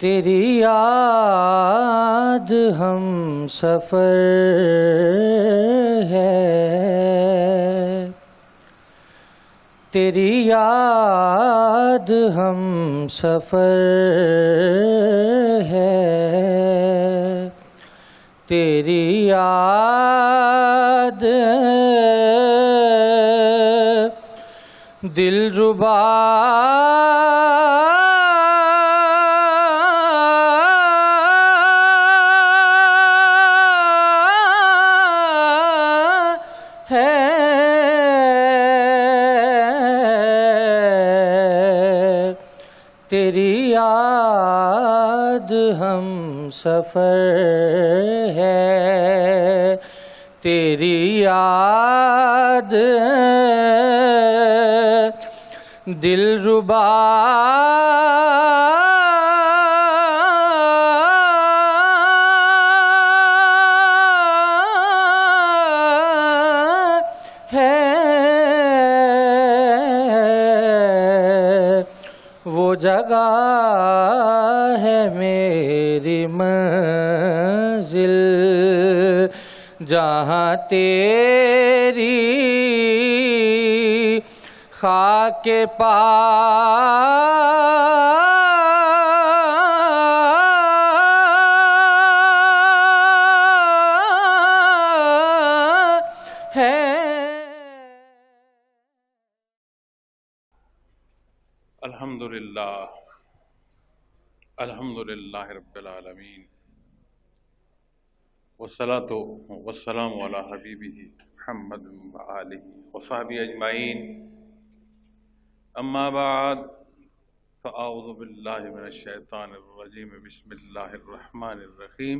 तेरी याद हम सफ़र है तेरी याद हम सफ़र है तेरी याद दिल रुबा। याद हम सफ़र है। तेरी याद। दिल रुबा। है। वो जगह है मेरी मंजिल। जहाँ तेरी खाके है। अल्हम्दुलिल्लाह। अल्हम्दुलिल्लाह रब्बिल आलमीन। वस्सलातु वस्सलामु अला हबीबिही मुहम्मद व आलिहि व अजमाइन अम्माबाद बाद फ़अऊज़ु बिल्लाहि मिनश शैतानिर रजीम बिस्मिल्लाहिर रहमानिर रहीम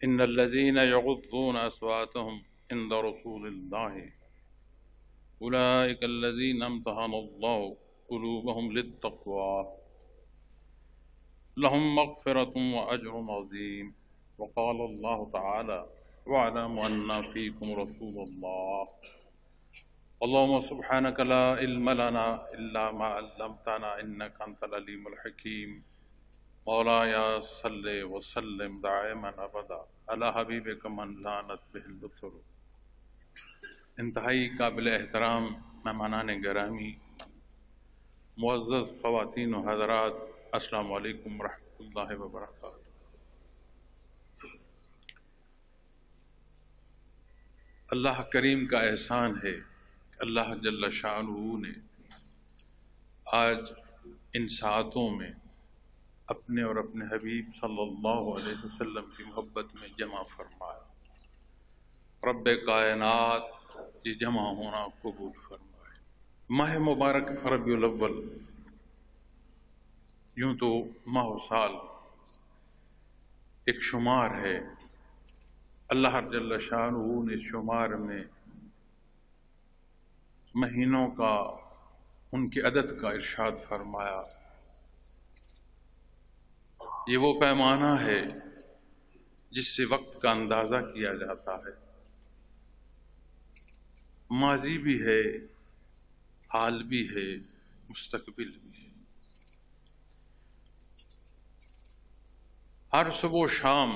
इन्नल लज़ीना यग़ुद्दूना अस्वातहुम इंद रसूलिल्लाहि उलाइक क़ुलूबहुम लहुम मग़फ़िरतुम व अज्रुन अज़ीम। व क़ाल अल्लाहु अन्ना फ़ीकुम अल्लाहुम्मा सुब्हानक ला इल्म लना इल्ला मा अल्लमतना इन्नका अंतल अलीमुल हकीम। मौलाया सल्ले व सल्लिम दाइमन अबदा। अला हबीबिक मन लानत बिहिल दुसर इंतहाई काबिल एहतराम, मेहमानान गरामी मुआज़ ख़वातीन हजरात अस्सलाम वालेकुम रहमतुल्लाहि व बरकातहू अल्लाह करीम का एहसान है अल्लाह जल्ल शाहू ने आज इन सातों में अपने और अपने हबीब सल्लल्लाहु अलैहि वसल्लम की मोहब्बत में जमा फरमाया रब कायनात, ये जमा होना कबूल फरमाए। माह मुबारक रबी यूँ तो माह साल एक शुमार है। अल्लाह जल्ल शाह ने शुमार में महीनों का उनके अदद का इरशाद फरमाया। ये वो पैमाना है जिससे वक्त का अंदाज़ा किया जाता है। माजी भी है, हाल भी है, मुस्तकबिल भी है। हर सुबह शाम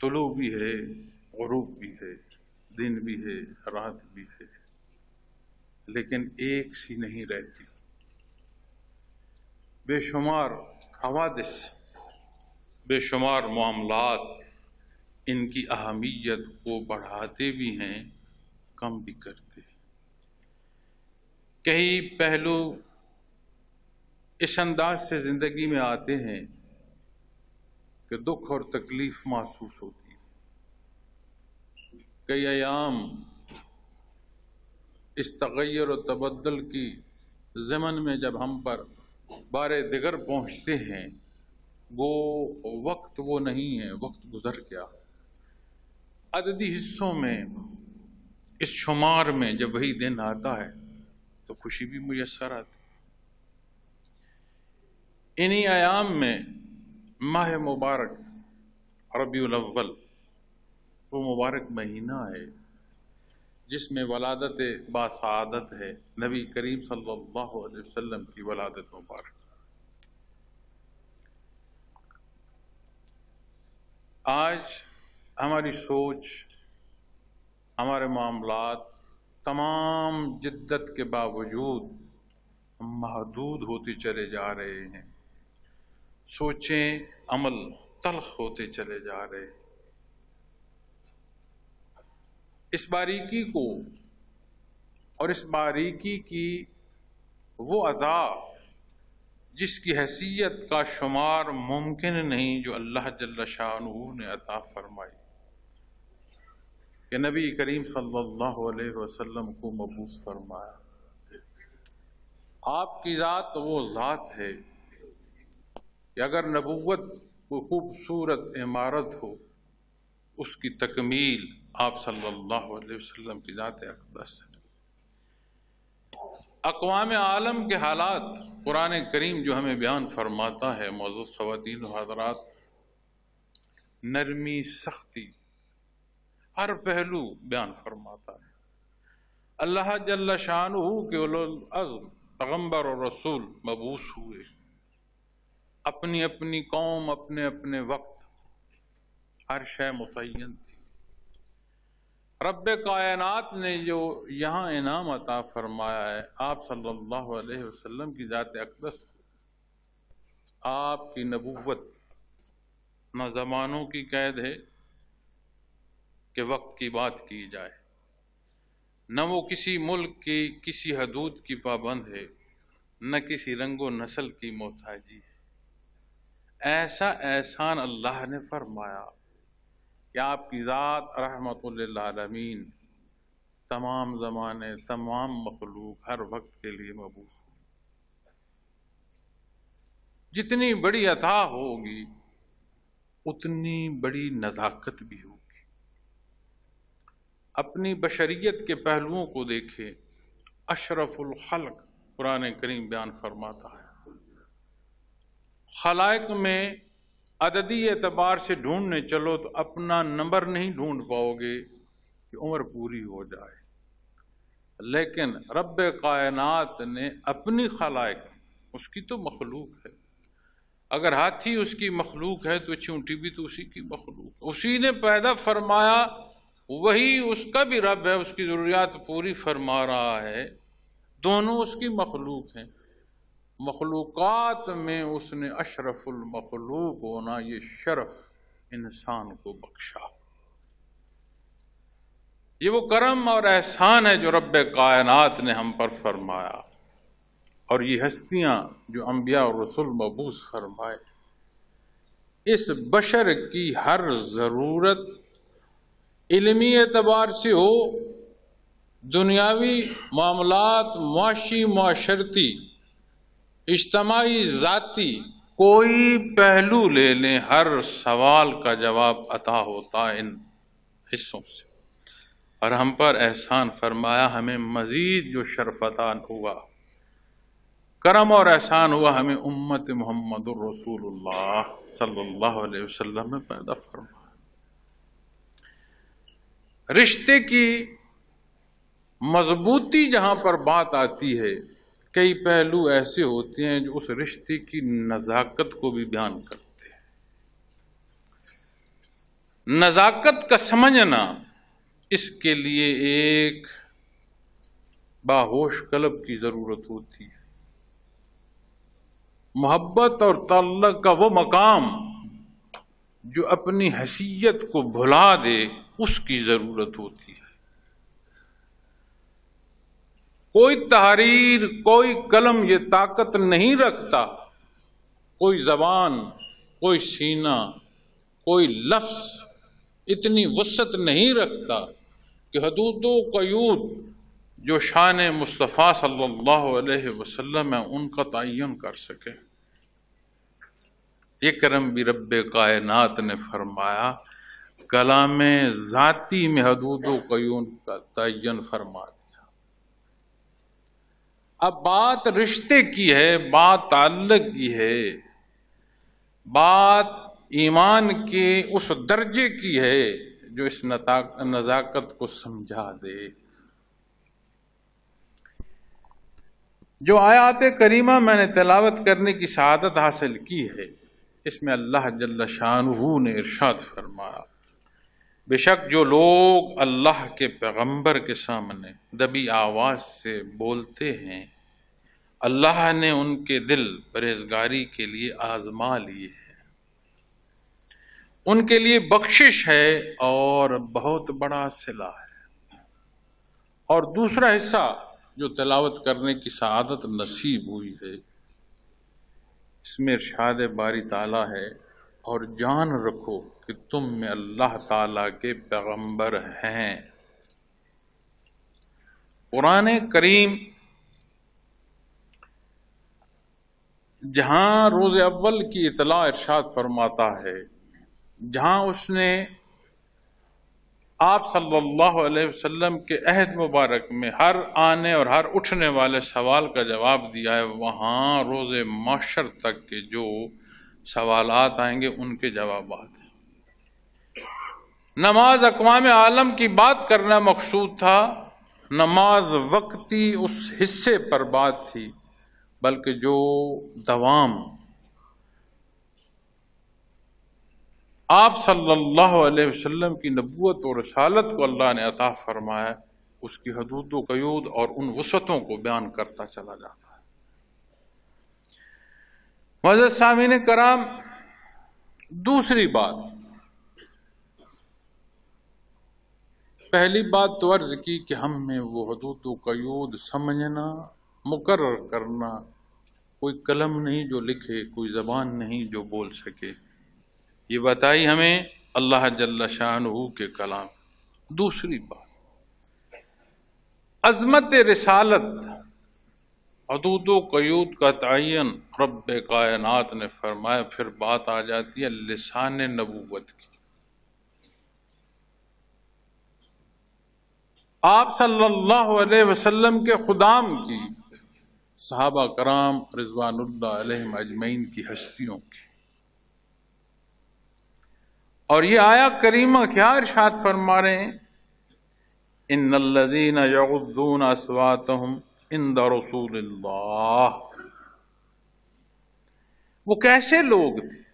तुलू भी है, गरूब भी है, दिन भी है, रात भी है, लेकिन एक सी नहीं रहती। बेशुमार हवादिस, बेशुमार मामलात इनकी अहमियत को बढ़ाते भी हैं, कम भी करते हैं। कई पहलू इस अंदाज से ज़िंदगी में आते हैं कि दुख और तकलीफ़ महसूस होती है। कई अयाम इस तगैर और तबदल की ज़मन में जब हम पर बार दिगर पहुँचते हैं, वो वक्त वो नहीं है, वक्त गुजर गया। अददी हिस्सों में, इस शुमार में जब वही दिन आता है तो खुशी भी मुयसर आती इन्हीं आयाम में माह मुबारक, रबीउल अव्वल, वो मुबारक महीना है, जिसमें वलादत बासादत है। नबी करीम सल्लल्लाहु अलैहि वसल्लम की वलादत मुबारक। आज हमारी सोच, हमारे मामलात तमाम जिद्दत के बावजूद महदूद होते चले जा रहे हैं। सोचें अमल तलख होते चले जा रहे। इस बारीकी को और इस बारीकी की वो अदा जिसकी हैसियत का शुमार मुमकिन नहीं जो अल्लाह जल्ल शाह ने अता फरमाई। कि नबी करीम सल्लल्लाहु अलैहि वसल्लम को मबूस फरमाया, आपकी ज़ात वो ज़ात है कि अगर नबूवत को खूबसूरत इमारत हो, उसकी तकमील आप सल्लल्लाहु अलैहि वसल्लम की ज़ात अकदस है। अकवाम आलम के हालात कुरान करीम जो हमें बयान फरमाता है मौजूद ख़वान हजरात, नरमी सख्ती, हर पहलू बयान फरमाता है। अल्लाह जल्ला शान के अज़म पैगंबर और रसूल मबूस हुए। अपनी अपनी कौम अपने अपने वक्त। हर शय मुतन थी। रब कायनात ने जो यहाँ इनाम अता फरमाया है, आप सल्लल्लाहु अलैहि वसल्लम की ज़ात अकदस आपकी नबूवत न ज़मानों की कैद है कि वक्त की बात की जाए। न वो किसी मुल्क की, किसी हदूद की पाबंद है, न किसी रंगो नस्ल की मोहताजी है। ऐसा एहसान अल्लाह ने फरमाया कि आपकी ज़ात रहमतमीन तमाम ज़माने, तमाम मखलूक हर वक्त के लिए मबूस हो जितनी बड़ी अता होगी, उतनी बड़ी नज़ाकत भी होगी। अपनी बशरियत के पहलुओं को देखे, अशरफुल खल्क कुरान करीम बयान फरमाता है। खलायक में अददी एतबार से ढूँढने चलो तो अपना नंबर नहीं ढूंढ पाओगे कि उम्र पूरी हो जाए। लेकिन रब कायनात ने अपनी खलायक, उसकी तो मखलूक है। अगर हाथी उसकी मखलूक है तो चूंटी भी तो उसी की मखलूक उसी ने पैदा फरमाया, वही उसका भी रब है, उसकी ज़रूरियात पूरी फरमा रहा है। दोनों उसकी मखलूक हैं। मखलूक़ात में उसने अशरफुल मखलूक होना, ये शरफ इंसान को बख्शा। ये वो करम और एहसान है जो रब कायनात ने हम पर फरमाया। और ये हस्तियाँ जो अम्बिया और रसुल मबूस फरमाए। इस बशर की हर ज़रूरत इलमी एतबार से हो, दुनियावी मामलात मुआशी माशरती इज्तमाही ज़ाती कोई पहलू ले लें, हर सवाल का जवाब अता होता इन हिस्सों से। और हम पर एहसान फरमाया, हमें मज़ीद जो शरफतान हुआ, करम और एहसान हुआ, हमें उम्मत मोहम्मद रसूलुल्लाह सल्लल्लाहु अलैहि वसल्लम में पैदा फरमाया। रिश्ते की मजबूती जहाँ पर बात आती है कई पहलू ऐसे होते हैं जो उस रिश्ते की नज़ाकत को भी बयान करते हैं। नज़ाकत का समझना इसके लिए एक बाहोश कलब की ज़रूरत होती है। मोहब्बत और तल्लक का वो मकाम जो अपनी हैसियत को भुला दे, उसकी ज़रूरत होती है कोई तहरीर, कोई कलम ये ताकत नहीं रखता। कोई जबान, कोई सीना, कोई लफ्स इतनी वसत नहीं रखता कि हदूद कयूद जो शान मुस्तफ़ा सल्लल्लाहु अलैहि वसल्लम है, उनका तयन कर सके। ये करम भी रब कायनात ने फरमाया कलाम ज़ाती में हदूद कयून का तयन फरमा अब बात रिश्ते की है, बात ताल्लुक की है। बात ईमान के उस दर्जे की है जो इस नज़ाकत को समझा दे। जो आयात करीमा मैंने तलावत करने की शहादत हासिल की है, इसमें अल्लाह जल्ल शाहू ने इरशाद फरमाया। बेशक जो लोग अल्लाह के पैगंबर के सामने दबी आवाज़ से बोलते हैं, अल्लाह ने उनके दिल परहेजगारी के लिए आजमा लिए हैं। उनके लिए बख्शिश है और बहुत बड़ा सिला है। और दूसरा हिस्सा जो तलावत करने की शहादत नसीब हुई है, इसमें इरशाद बारी ताला है और जान रखो कि तुम में अल्लाह ताला के पैगंबर हैं। पुराने करीम, जहाँ रोज अव्वल की इतला इरशाद फरमाता है, जहाँ उसने आप सल्लल्लाहु अलैहि वसल्लम के अहद मुबारक में हर आने और हर उठने वाले सवाल का जवाब दिया है, वहाँ रोज़ माशर तक के जो सवाल आएँगे, उनके जवाब नमाज़ अकवाम आलम की बात करना मकसूद था, नमाज़ वक्ती उस हिस्से पर बात थी, बल्कि जो दवाम आप सल्लल्लाहु अलैहि वसल्लम की नबूत और रसालत को अल्लाह ने अता फरमाया, उसकी हदूद कयूद और उन वसतों को बयान करता चला जाता। मजद सामीन कराम। दूसरी बात। पहली बात तो अर्ज़ की कि हम में वो हदूद कयूद समझना मुकर करना, कोई कलम नहीं जो लिखे, कोई जबान नहीं जो बोल सके। ये बताई हमें अल्लाह जल्ला शाह के कलाम। दूसरी बात। अजमत रिसालत हदूद कयूद का तयन रब कायनात ने फरमाया, फिर बात आ जाती है लिसान नबूवत की। आप सल्लल्लाहु अलैहि वसल्लम के खुदाम की सहाबा कराम रिजवान अजमैन की हस्तियों की। और ये आया करीमा क्या इर्शाद फरमा रहे हैं इन नल्लदीन यगुद्दून असवात इन रसूल वो कैसे लोग थे?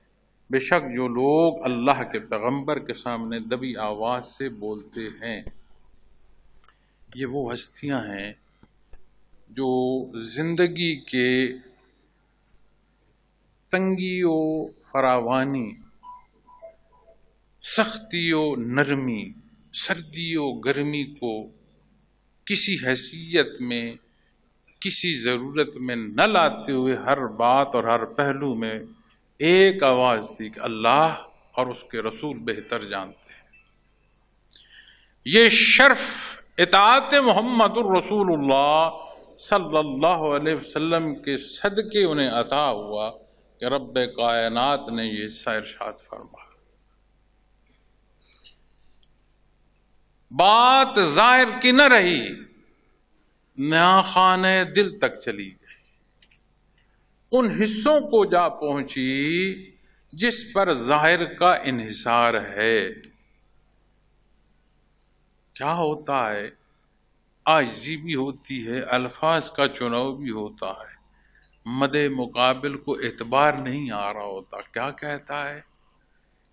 बेशक जो लोग अल्लाह के पैगंबर के सामने दबी आवाज़ से बोलते हैं, ये वो हस्तियाँ हैं जो ज़िंदगी के तंगियों, फरावानी, सख्तियों, नरमी, सर्दियों, गर्मी को किसी हैसियत में किसी ज़रूरत में न लाते हुए हर बात और हर पहलू में एक आवाज़ थी कि अल्लाह और उसके रसूल बेहतर जानते हैं। ये शर्फ इतात मोहम्मद रसूलुल्लाह सल्लल्लाहु अलैहि वसल्लम के सदके उन्हें अता हुआ कि रब कायनात ने ये हिस्सा फरमा बात ज़ाहिर की न रही नया खाने दिल तक चली गई। उन हिस्सों को जा पहुँची जिस पर ज़ाहिर का इन्हिसार है। क्या होता है? आजी भी होती है, अल्फाज का चुनाव भी होता है। मदे मुकाबिल को एतबार नहीं आ रहा होता। क्या कहता है?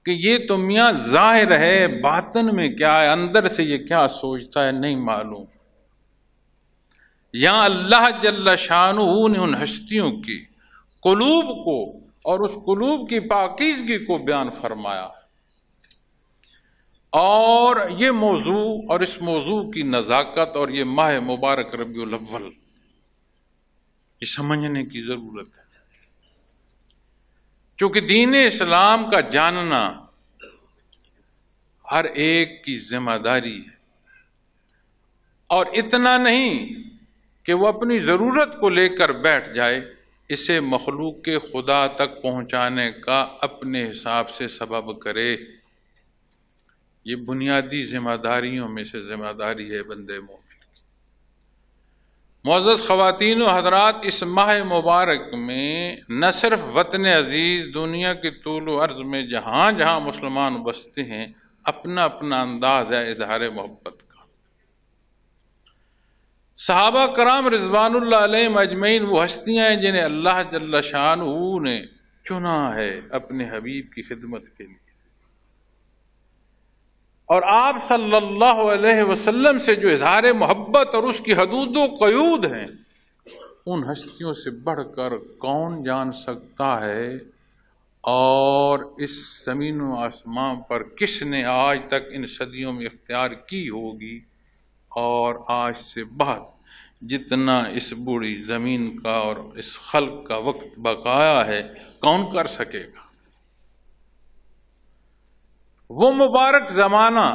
कि ये तो मियाँ ज़ाहिर है, बातन में क्या है, अंदर से ये क्या सोचता है, नहीं मालूम। यहाँ अल्लाह जल्ला शाहू ने उन हस्तियों की, कलूब को और उस कलूब की पाकिजगी को बयान फरमाया। और ये मौजू और इस मौजू की नज़ाकत और ये माह मुबारक रबी अव्वल, ये समझने की ज़रूरत है। क्योंकि दीन इस्लाम का जानना हर एक की ज़िम्मेदारी है। और इतना नहीं कि वो अपनी ज़रूरत को लेकर बैठ जाए, इसे मखलूक के खुदा तक पहुँचाने का अपने हिसाब से सबब करे। ये बुनियादी जिम्मेदारियों में से ज़िम्मेदारी है बंदे मोमिन की। मुआज़ ख़वातीन हजरात, इस माह मुबारक में न सिर्फ़ वतन अज़ीज़, दुनिया के तूल अर्ज़ में जहाँ जहाँ मुसलमान बसते हैं अपना अपना अंदाज है इजहार मोहब्बत सहाबा कराम रिजवान अजमैन वो हस्तियाँ हैं जिन्हें अल्लाह जल्ला शाह ने चुना है अपने हबीब की खिदमत के लिए। और आप सल्लल्लाहु अलैहि वसल्लम से जो इजहार मोहब्बत और उसकी हदूद कयूद हैं, उन हस्तियों से बढ़कर कौन जान सकता है और इस ज़मीन आसमां पर किसने आज तक इन सदियों में इख्तियार की होगी? और आज से बाद जितना इस बूढ़ी ज़मीन का और इस खल का वक्त बकाया है, कौन कर सकेगा? वो मुबारक ज़माना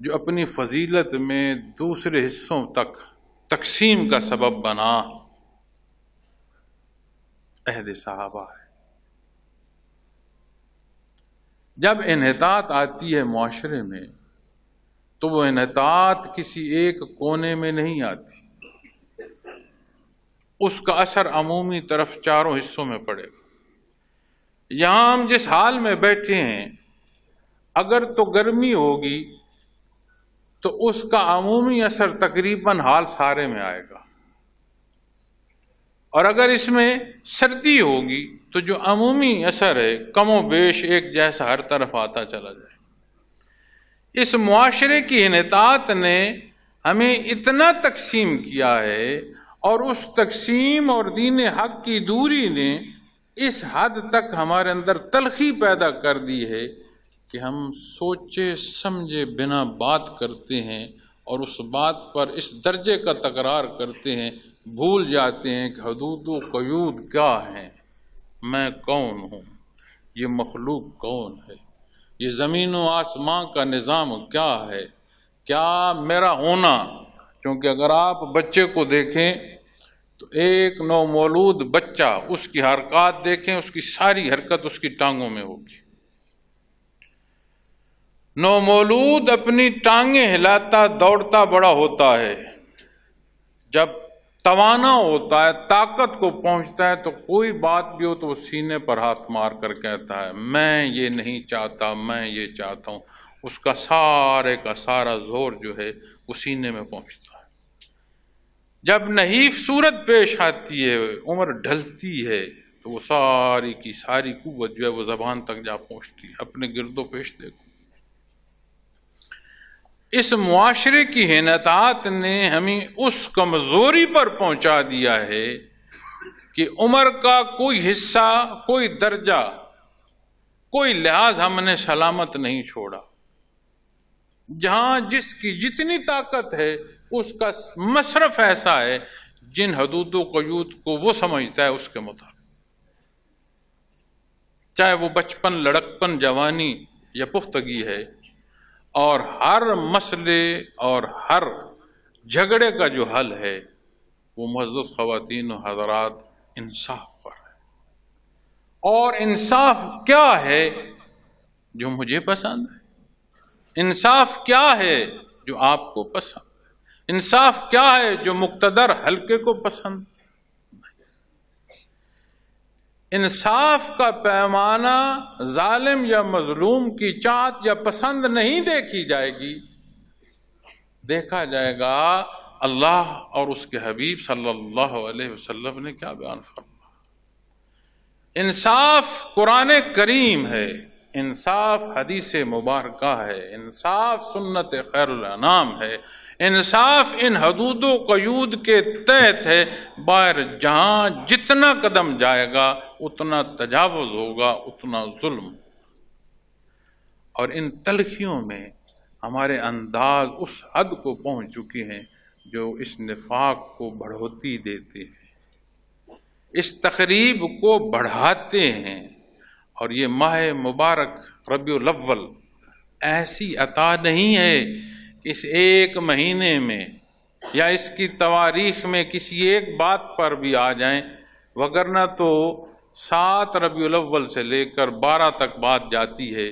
जो अपनी फजीलत में दूसरे हिस्सों तक तकसीम का सबब बना, अहद साहबा है। जब इनहतात आती है माशरे में तो वो इनहतात किसी एक कोने में नहीं आती। उसका असर अमूमी तरफ़ चारों हिस्सों में पड़ेगा। यहाँ हम जिस हाल में बैठे हैं, अगर तो गर्मी होगी तो उसका अमूमी असर तकरीबन हाल सारे में आएगा। और अगर इसमें सर्दी होगी तो जो अमूमी असर है कमो बेश एक जैसा हर तरफ़ आता चला जाए। इस मुआशरे की इनतात ने हमें इतना तकसीम किया है और उस तकसीम और दीन हक की दूरी ने इस हद तक हमारे अंदर तलखी पैदा कर दी है कि हम सोचे, समझे, बिना बात करते हैं और उस बात पर इस दर्जे का तकरार करते हैं, भूल जाते हैं कि हदूद कयूद क्या हैं? मैं कौन हूँ? ये मखलूक कौन है? ये ज़मीन व आसमां का निज़ाम क्या है? क्या मेरा होना, क्योंकि अगर आप बच्चे को देखें तो एक नौमौलूद बच्चा उसकी हरकत देखें, उसकी सारी हरकत उसकी टांगों में होगी। नौमौलूद अपनी टांगें हिलाता, दौड़ता बड़ा होता है। जब तवाना होता है, ताकत को पहुँचता है तो कोई बात भी हो तो वो सीने पर हाथ मार कर कहता है, मैं ये नहीं चाहता, मैं ये चाहता हूँ। उसका सारे का सारा ज़ोर जो है, वो सीने में पहुँचता है। जब नहीफ सूरत पेश आती है, उम्र ढलती है तो वो सारी की सारी कुत जो है, वो जबान तक जा पहुँचती है। अपने गिरदो पेश देखो। इस मुआशरे की हिनतात ने हमें उस कमज़ोरी पर पहुँचा दिया है कि उम्र का कोई हिस्सा, कोई दर्जा, कोई लिहाज हमने सलामत नहीं छोड़ा। जहाँ जिसकी जितनी ताकत है, उसका मशरफ ऐसा है, जिन हदूदों कयूद को वो समझता है उसके मुताबिक। चाहे वो बचपन, लड़कपन, जवानी या पुख्तगी है और हर मसले और हर झगड़े का जो हल है, वो मजदूर खातन हजरात इंसाफ पर है। और इंसाफ क्या है जो मुझे पसंद है? इंसाफ क्या है जो आपको पसंद है? इंसाफ क्या है जो मुक्तदर हल्के को पसंद इंसाफ का पैमाना जालिम या मजलूम की चाहत या पसंद नहीं देखी जाएगी। देखा जाएगा, अल्लाह और उसके हबीब सल्लल्लाहु अलैहि वसल्लम ने क्या बयान फरमा इंसाफ कुरान करीम है, इंसाफ हदीस मुबारक है, इंसाफ सुन्नत खैर है इंसाफ इन हदूद कयूद के तहत है बाहर जहाँ जितना कदम जाएगा, उतना तजावज होगा, उतना जुल्म। और इन तलखियों में हमारे अंदाज उस हद को पहुँच चुके हैं, जो इस निफाक को बढ़ोती देते हैं। इस तकरीब को बढ़ाते हैं। और ये माह मुबारक, रबी अव्वल, ऐसी अता नहीं है इस एक महीने में या इसकी तवारीख में किसी एक बात पर भी आ जाएँ, वगरना तो सात रबी अव्वल से लेकर बारह तक बात जाती है।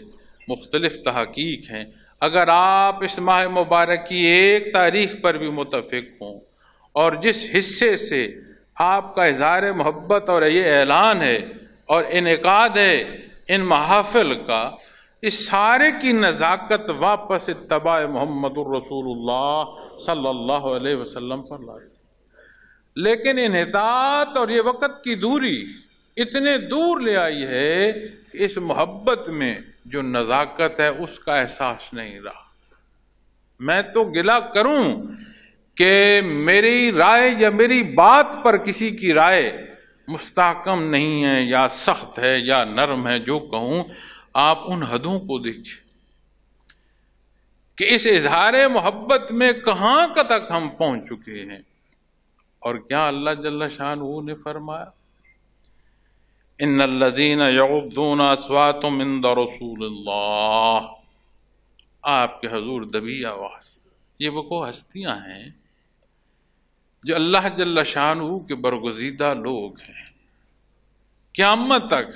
मुख्तलिफ़ तहकीक हैं। अगर आप इस माह मुबारक की एक तारीख पर भी मुतफिक हों, और जिस हिस्से से आपका इजहार मोहब्बत और ये ऐलान है, और इनकाद है, इन महाफिल का इस सारे की नज़ाकत वापस तबा मोहम्मद रसूलुल्लाह सल्लल्लाहु अलैहि वसल्लम पर लाई लेकिन इनहतात और ये वक़्त की दूरी इतने दूर ले आई है कि इस मोहब्बत में जो नज़ाकत है उसका एहसास नहीं रहा। मैं तो गिला करूँ कि मेरी राय या मेरी बात पर किसी की राय मुस्तकम नहीं है या सख्त है या नरम है, जो कहूँ आप उन हदों को देखिए कि इस इजहार मोहब्बत में कहाँ तक हम पहुँच चुके हैं। और क्या अल्लाह जल्ला शाह ने फरमाया? इन लदीन यदून स्वातुम इंद रसूल आपके हजूर दबी आवाज़। ये वो को हस्तियाँ हैं जो अल्लाह जल्ला शाह के बरगजीदा लोग हैं। क्यामत तक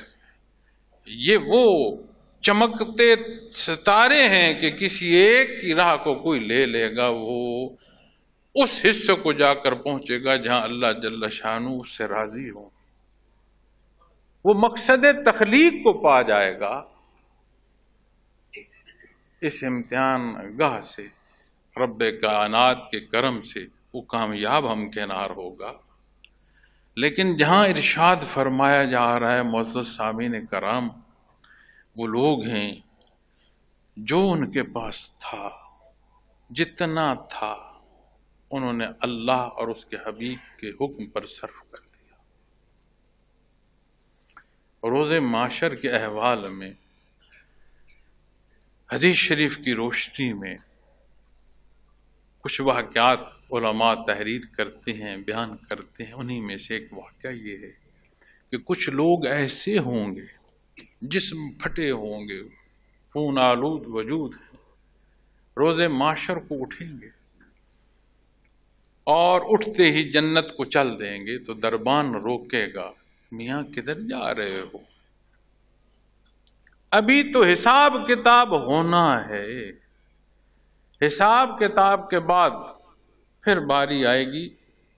ये वो चमकते सितारे हैं कि किसी एक की राह को कोई ले लेगा वो। उस हिस्से को जाकर पहुंचेगा जहाँ अल्लाह जल्ला शानू उससे राज़ी हो। वो मकसद तखलीक को पा जाएगा। इस इम्तिहान गाह से रब कानात के करम से वो कामयाब हम किनार होगा। लेकिन जहाँ इरशाद फरमाया जा रहा है मोज़ सामीन कराम, वो लोग हैं जो उनके पास था, जितना था, उन्होंने अल्लाह और उसके हबीब के हुक्म पर सर्फ कर दिया। रोज़ माशर के अहवाल में, हदीस शरीफ की रोशनी में कुछ वाक़ात उलमा तहरीर करते हैं, बयान करते हैं, उन्हीं में से एक वाक़ ये है कि कुछ लोग ऐसे होंगे, जिसम फटे होंगे, खून आलूद वजूद हैं, रोज़े माशर को उठेंगे और उठते ही जन्नत को चल देंगे तो दरबान रोकेगा, मियाँ किधर जा रहे हो? अभी तो हिसाब किताब होना है। हिसाब किताब के बाद फिर बारी आएगी,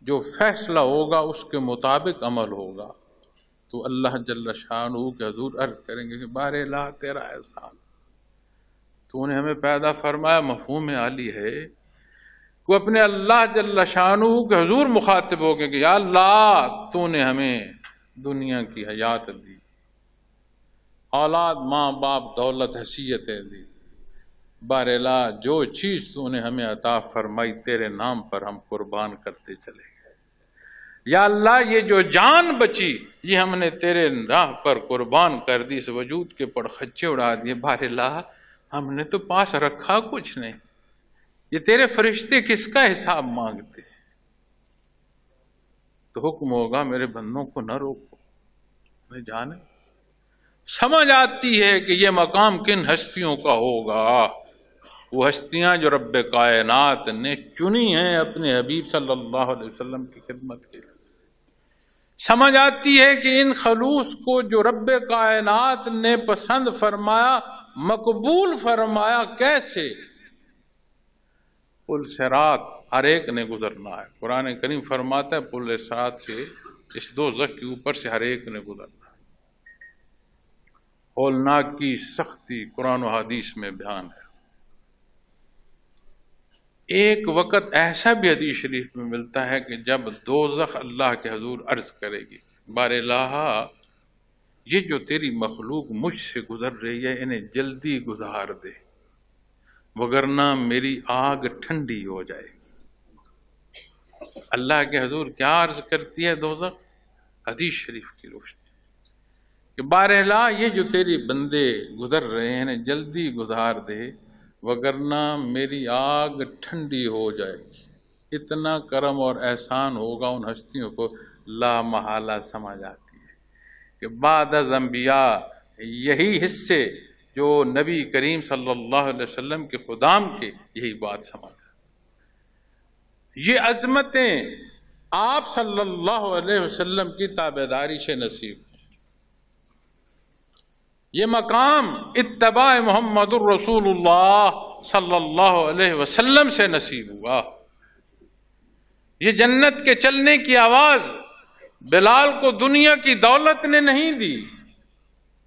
जो फैसला होगा उसके मुताबिक अमल होगा। तो अल्लाह जल्ला शाह के हजूर अर्ज़ करेंगे कि बारे ला तेरा एहसान। तूने हमें पैदा फरमाया, मफहूम आली है वो अपने अल्लाह जल्ला शाहू के हजूर मुखातिब हो गए कि या अल्लाह, तूने हमें दुनिया की हयात दी। औलाद, माँ बाप, दौलत, हैसियतें दी। बारेला, जो चीज़ तूने हमें अता फरमाई, तेरे नाम पर हम कुर्बान करते चले गए। या अल्लाह, ये जो जान बची, ये हमने तेरे राह पर कुर्बान कर दी, इस वजूद के पड़खच्चे उड़ा दिए। बारेला, हमने तो पास रखा कुछ नहीं। ये तेरे फरिश्ते किसका हिसाब मांगते तो हुक्म होगा, मेरे बंदों को न रोको मैं जाने। समझ आती है कि ये मकाम किन हस्तियों का होगा। वो हस्तियाँ जो रब कायनात ने चुनी हैं अपने हबीब सल्लल्लाहु अलैहि वसल्लम की खिदमत के लिए। समझ आती है कि इन खलूस को जो रब कायनात ने पसंद फरमाया, मकबूल फरमाया कैसे? पुल सरात हर एक ने गुजरना है। कुरान करीम फरमाता है, पुल सरात से इस दो जख के ऊपर से हर एक ने गुजरना है। होलनाक की सख्ती कुरान हदीस में बयान है। एक वक़्त ऐसा भी हदीस शरीफ में मिलता है कि जब दो अल्लाह के हजूर अर्ज़ करेगी बार ये जो तेरी मखलूक मुझसे गुजर रही है, इन्हें जल्दी गुजार दे, वगरना मेरी आग ठंडी हो जाएगी। अल्लाह के हजूर क्या अर्ज़ करती है दो जख हदीस शरीफ की रोशनी। कि बारला ये जो तेरी बंदे गुजर रहे हैं, इन्हें जल्दी गुजार दे वगरना मेरी आग ठंडी हो जाएगी। इतना करम और एहसान होगा उन हस्तियों को ला महाला समझ आती है। कि बाद अम्बिया यही हिस्से जो नबी करीम सल्लल्लाहु अलैहि वसल्लम के खुदाम के, यही बात समझ ये अजमतें आप सल्लल्लाहु अलैहि वसल्लम की ताबेदारी से नसीब ये मकाम इतबा मोहम्मद अलैहि वसल्लम से नसीब हुआ। ये जन्नत के चलने की आवाज़ बिलाल को दुनिया की दौलत ने नहीं दी,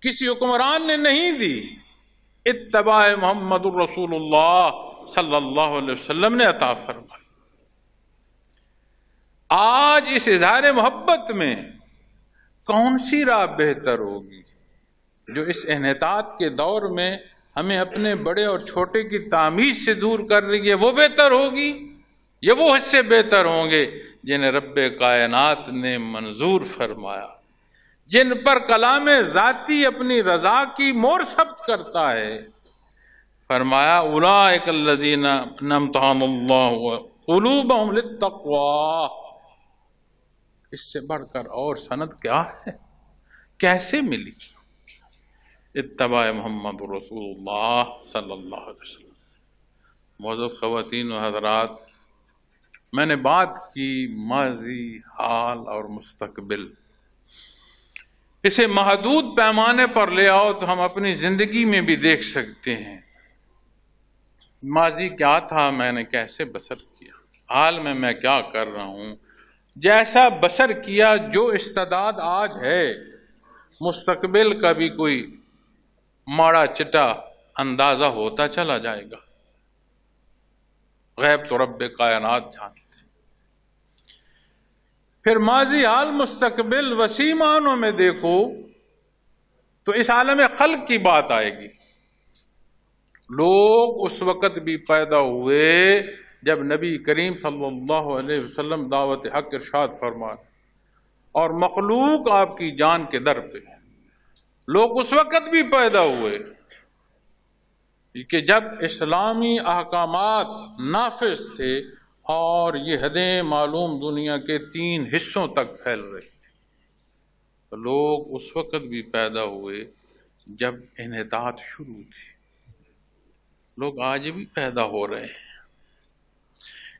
किसी हुक्मरान ने नहीं दी। इतबा मोहम्मद रसूलुल्लाह सल्लल्लाहु ने अता फरमाई। आज इस इजहार मोहब्बत में कौन सी राह बेहतर होगी? जो इस एहतात के दौर में हमें अपने बड़े और छोटे की तामीज से दूर कर रही है, वो बेहतर होगी। ये वो हिस्से बेहतर होंगे जिन्हें रब कायनात ने मंजूर फरमाया। जिन पर कलाम जाती अपनी रजा की मोर सब्त करता है। फरमाया उलादीन तकवा इससे बढ़कर और सनत क्या है? कैसे मिली? इतबा मोहम्मद रसूलुल्लाह सल्लल्लाहु अलैहि मौजूद हजरात, मैंने बात की माजी हाल और मुस्तकबिल। इसे महदूद पैमाने पर ले आओ तो हम अपनी ज़िंदगी में भी देख सकते हैं। माजी क्या था, मैंने कैसे बसर किया? हाल में मैं क्या कर रहा हूँ? जैसा बसर किया, जो इस्तदाद आज है, मुस्तकबिल का भी कोई माड़ा चिटा अंदाज़ा होता चला जाएगा। गैब तो रब कायनात जानते फिर माजी हाल मुस्तकबिल वसी मानों में देखो तो इस आलम खल की बात आएगी। लोग उस वक़्त भी पैदा हुए जब नबी करीम सल्लल्लाहु अलैहि वसल्लम दावत हक इरशाद फरमान और मखलूक आपकी जान के दर पे। लोग उस वक़्त भी पैदा हुए कि जब इस्लामी अहकाम नाफिज थे और ये हदें मालूम दुनिया के तीन हिस्सों तक फैल रही थी। तो लोग उस वक़्त भी पैदा हुए जब इनहतात शुरू थी। लोग आज भी पैदा हो रहे हैं।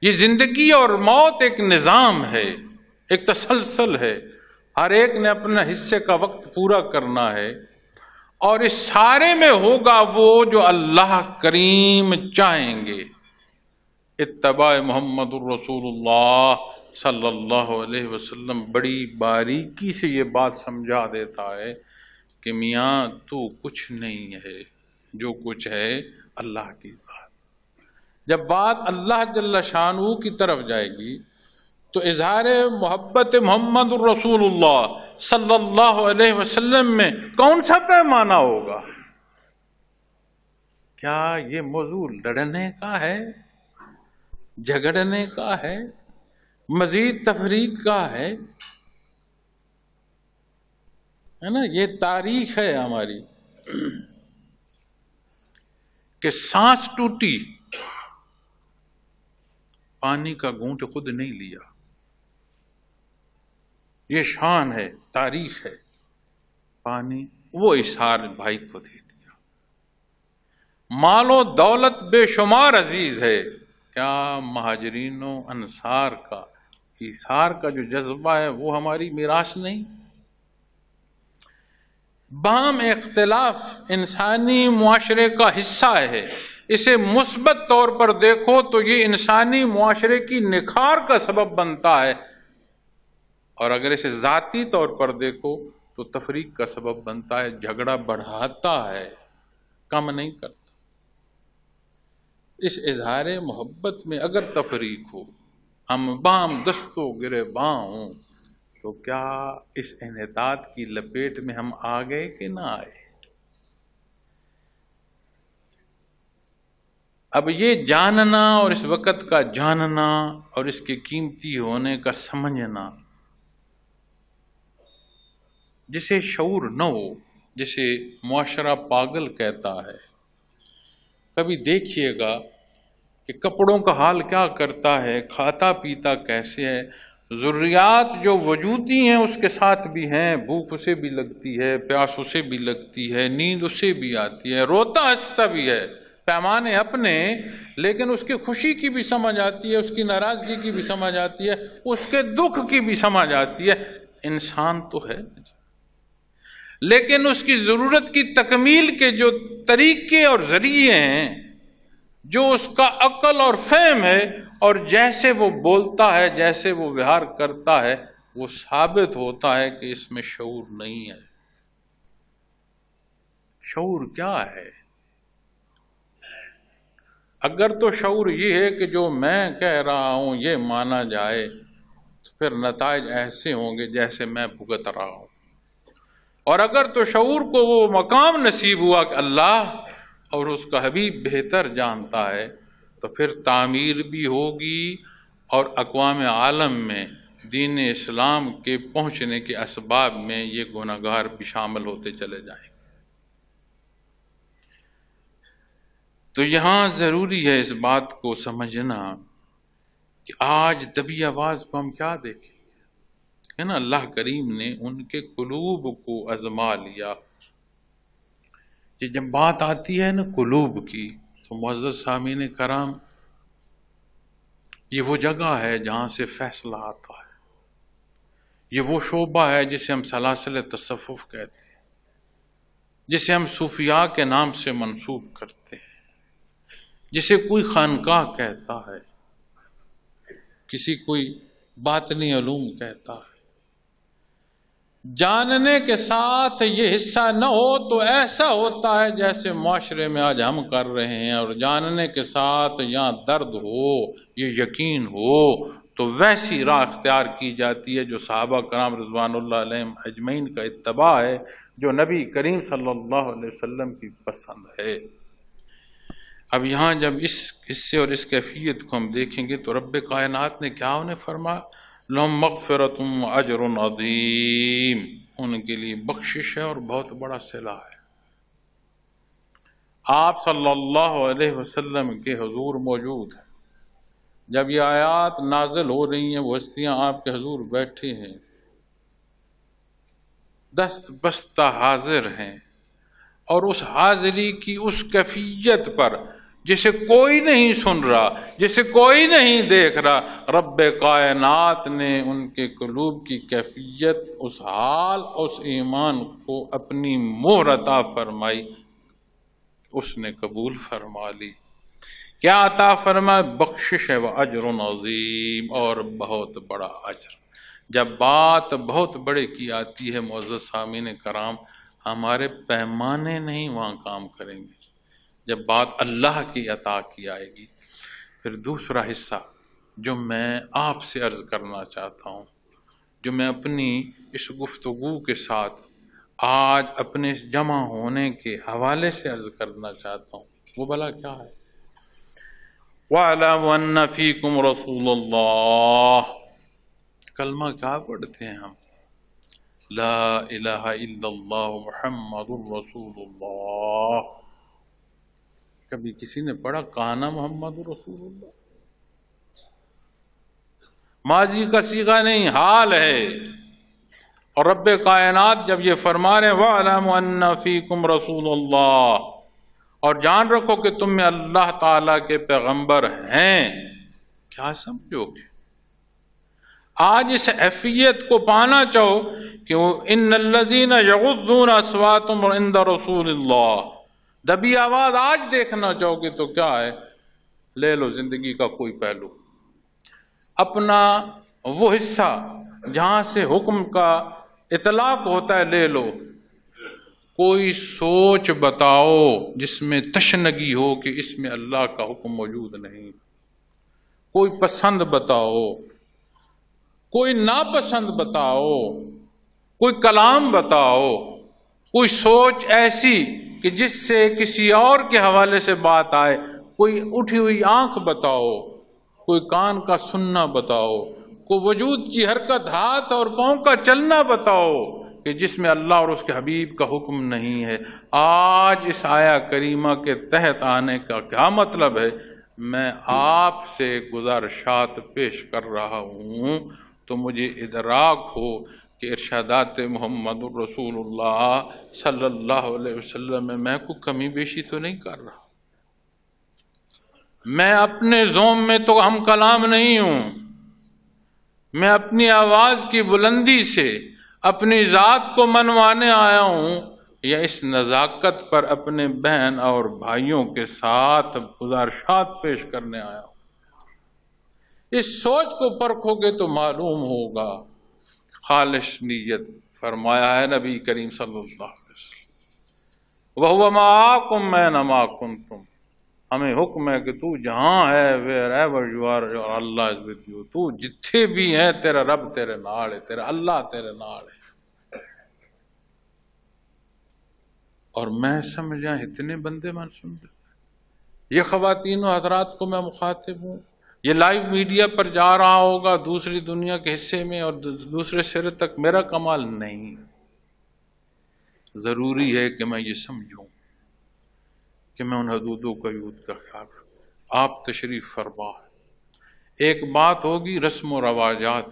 ये ज़िंदगी और मौत एक निज़ाम है, एक तसलसल है। हर एक ने अपना हिस्से का वक्त पूरा करना है और इस सारे में होगा वो जो अल्लाह करीम चाहेंगे। इतबा मोहम्मद रसूलुल्लाह सल्लल्लाहु अलैहि वसल्लम बड़ी बारीकी से ये बात समझा देता है कि मियाँ, तू कुछ नहीं है, जो कुछ है अल्लाह की जब बात अल्लाह जल्ला शानू की तरफ़ जाएगी तो इजहार मोहब्बत मोहम्मद रसूलुल्लाह सल्लल्लाहु अलैहि वसल्लम में कौन सा पैमाना होगा? क्या ये मौजू लड़ने का है? झगड़ने का है? मजीद तफरीक का है? है ना? ये तारीख है हमारी कि सांस टूटी, पानी का घूंट खुद नहीं लिया। ये शान है तारीख है। पानी, वो इशार भाई को दे दिया। मालो दौलत बेशुमार अज़ीज़ है। क्या महाजरीनों, अंसार का, इशार का जो जज्बा है, वो हमारी मिरास नहीं? बाम इख्तलाफ इंसानी मुआशरे का हिस्सा है। इसे मुस्बत तौर पर देखो तो ये इंसानी मुआशरे की निखार का सबब बनता है। और अगर इसे ज़ाती तौर पर देखो तो तफरीक का सबब बनता है, झगड़ा बढ़ाता है, कम नहीं करता। इस इजहार मोहब्बत में अगर तफरीक हो, हम बाम दस्तों गिरे बाँ तो क्या इस इनतात की लपेट में हम आ गए कि ना आए? अब ये जानना और इस वक़्त का जानना और इसके कीमती होने का समझना जिसे शूर न हो, जिसे मुआशरा पागल कहता है। कभी देखिएगा कि कपड़ों का हाल क्या करता है, खाता पीता कैसे है। ज़रूरियात जो वजूदी हैं, उसके साथ भी हैं। भूख उसे भी लगती है, प्यास उसे भी लगती है, नींद उसे भी आती है। रोता हंसता भी है, पैमाने अपने, लेकिन उसकी खुशी की भी समझ आती है, उसकी नाराज़गी की भी समझ आती है, उसके दुख की भी समझ आती है। इंसान तो है लेकिन उसकी ज़रूरत की तकमील के जो तरीके और ज़रिए हैं, जो उसका अकल और फेम है, और जैसे वो बोलता है, जैसे वो व्यवहार करता है, वो साबित होता है कि इसमें शूर नहीं है। शूर क्या है? अगर तो शूर ये है कि जो मैं कह रहा हूँ, ये माना जाए तो फिर नतज ऐसे होंगे जैसे मैं भुगत रहा हूँ। और अगर तो शूर को वो मकाम नसीब हुआ कि अल्लाह और उसका हबीब बेहतर जानता है तो फिर तामीर भी होगी और अकवाम आलम में, दीन इस्लाम के पहुँचने के असबाब में ये गुनागार भी शामिल होते चले जाएँगे। तो यहाँ ज़रूरी है इस बात को समझना कि आज दबी आवाज़ को हम क्या देखेंगे है ना, अल्लाह करीम ने उनके कुलूब को आजमा लिया। कि जब बात आती है ना कुलूब की तो मुआज़ सामीन कराम, ये वो जगह है जहाँ से फैसला आता है। ये वो शोबा है जिसे हम सलासल तसफ़ कहते हैं, जिसे हम सूफिया के नाम से मंसूब करते हैं, जिसे कोई खानकाह कहता है, किसी कोई बातनी अलूम कहता है। जानने के साथ ये हिस्सा न हो तो ऐसा होता है जैसे माशरे में आज हम कर रहे हैं, और जानने के साथ यहाँ दर्द हो, ये यकीन हो तो वैसी राह अख्तियार की जाती है जो साहबा कराम रजवान अजमैन का इतबा है, जो नबी करीम सल्लल्लाहु अलैहि वसल्लम की पसंद है। अब यहाँ जब इस हिस्से और इस कैफियत को हम देखेंगे तो रब कायनात ने क्या उन्हें फरमा लम मगफरत अजर अदीम। उनके लिए बख्शिश है और बहुत बड़ा सिला है। आप सल्लल्लाहु अलैहि वसल्लम के हजूर मौजूद हैं। जब ये आयात नाजिल हो रही हैं, वो हस्तियाँ आपके हजूर बैठे हैं। दस्त बस्ता हाजिर हैं। और उस हाजिरी की उस कैफियत पर जिसे कोई नहीं सुन रहा, जिसे कोई नहीं देख रहा रब कायनात ने उनके कलूब की कैफियत, उस हाल, उस ईमान को अपनी मोहरता फरमाई। उसने कबूल फरमा ली। क्या अता फरमा बख्शिश है वह अजर नजीम और बहुत बड़ा अजर। जब बात बहुत बड़े की आती है मोज़ सामीन कराम हमारे पैमाने नहीं वहाँ काम करेंगे। जब बात अल्लाह की अता की आएगी, फिर दूसरा हिस्सा जो मैं आपसे अर्ज़ करना चाहता हूँ, जो मैं अपनी इस गुफ्तु के साथ आज अपने इस जमा होने के हवाले से अर्ज़ करना चाहता हूँ, वो भला क्या है? वालफ़ीकुम रसूल कलमा क्या पढ़ते हैं हम? ला इलाहा इल्लल्लाह मुहम्मदुर कभी किसी ने पढ़ा, काना मोहम्मद रसूलुल्लाह। माजी का सीगा नहीं, हाल है। और रब कायनात जब ये फरमा रहे वालफ़ीकुम रसूल अल्लाह और जान रखो कि तुम में अल्लाह ताला के पैगंबर हैं। क्या समझोगे? आज इस हैफियत को पाना चाहो कि वो इन नल्लजीन यगुद्दून असवातुम इंद रसूल दबी आवाज़ आज देखना चाहोगे तो क्या है? ले लो ज़िंदगी का कोई पहलू। अपना वो हिस्सा जहाँ से हुक्म का इतलाक होता है, ले लो। कोई सोच बताओ जिसमें तशनगी हो कि इसमें अल्लाह का हुक्म मौजूद नहीं। कोई पसंद बताओ। कोई नापसंद बताओ। कोई कलाम बताओ। कोई सोच ऐसी कि जिससे किसी और के हवाले से बात आए, कोई उठी हुई आँख बताओ, कोई कान का सुनना बताओ, कोई वजूद की हरकत, हाथ और पाँव का चलना बताओ, कि जिसमें अल्लाह और उसके हबीब का हुक्म नहीं है। आज इस आया करीमा के तहत आने का क्या मतलब है? मैं आपसे गुजारशात पेश कर रहा हूँ तो मुझे इदराक हो कि इर्शादात मोहम्मद रसूलुल्लाह सल्लल्लाहु अलैहि वसल्लम में मैं कोई कमी बेशी तो नहीं कर रहा। मैं अपने जोम में तो हम कलाम नहीं हूँ। मैं अपनी आवाज़ की बुलंदी से अपनी ज़ात को मनवाने आया हूँ या इस नज़ाकत पर अपने बहन और भाइयों के साथ गुजारशात पेश करने आया हूँ। इस सोच को परखोगे तो मालूम होगा खालिश नीयत फरमाया है नबी करीम सल्लल्लाहु अलैहि वसल्लम। वह माकुम मैं नमाकुम तुम हमें हुक्म है कि तू जहाँ है wherever you are Allah is with you तू जिथे भी है, तेरा रब तेरे नाल है, तेरा अल्लाह तेरे नाल है। और मैं समझा, इतने बंदे मन सुन रहे ये खातन हजरात को मैं मुखातिब हूँ। ये लाइव मीडिया पर जा रहा होगा दूसरी दुनिया के हिस्से में और दूसरे सिरे तक मेरा कमाल नहीं। ज़रूरी है कि मैं ये समझूं कि मैं उन हदूदों का यूद का ख्याल रखूँ। आप तशरीफ़ फरमा। एक बात होगी रस्म व रवाजात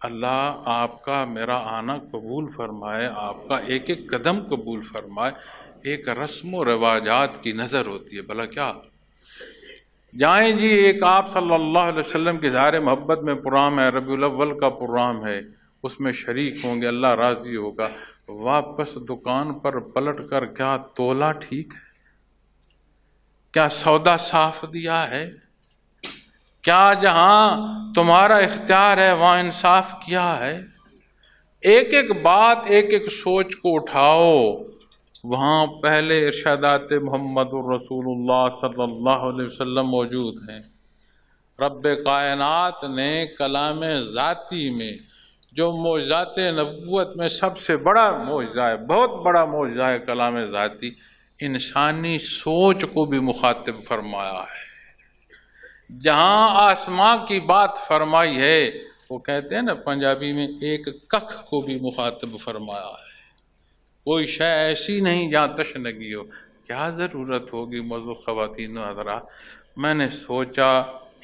अल्लाह आपका, मेरा आना कबूल फरमाए, आपका एक एक कदम कबूल फरमाए। एक रस्म व रवाजात की नज़र होती है, भला क्या? जाएँ जी, एक आप सल्लल्लाहु अलैहि वसल्लम के ज़ाहिर मोहब्बत में प्रोग्राम है रबी अव्वल का प्रोग्राम है, उसमें शरीक होंगे, अल्लाह राज़ी होगा। वापस दुकान पर पलट कर, क्या तोला ठीक है? क्या सौदा साफ़ दिया है? क्या जहाँ तुम्हारा इख्तियार है, वहाँ इंसाफ किया है? एक एक बात एक एक सोच को उठाओ। वहाँ पहले इर्शादात मोहम्मद रसूलुल्लाह सल्लल्लाहु अलैहि वसल्लम मौजूद हैं। रब कायनात ने कलाम ज़ाती में, जो मोजात नबूत में सबसे बड़ा मोजा है, बहुत बड़ा मोजा है कलाम ज़ाती, इंसानी सोच को भी मुखातिब फरमाया है। जहाँ आसमां की बात फरमाई है, वो कहते हैं ना, पंजाबी में एक कख को भी मुखातिब फरमाया है। कोई शय ऐसी नहीं जहाँ तशनगी हो। क्या ज़रूरत होगी मौजूद खवतिन हजरा मैंने सोचा,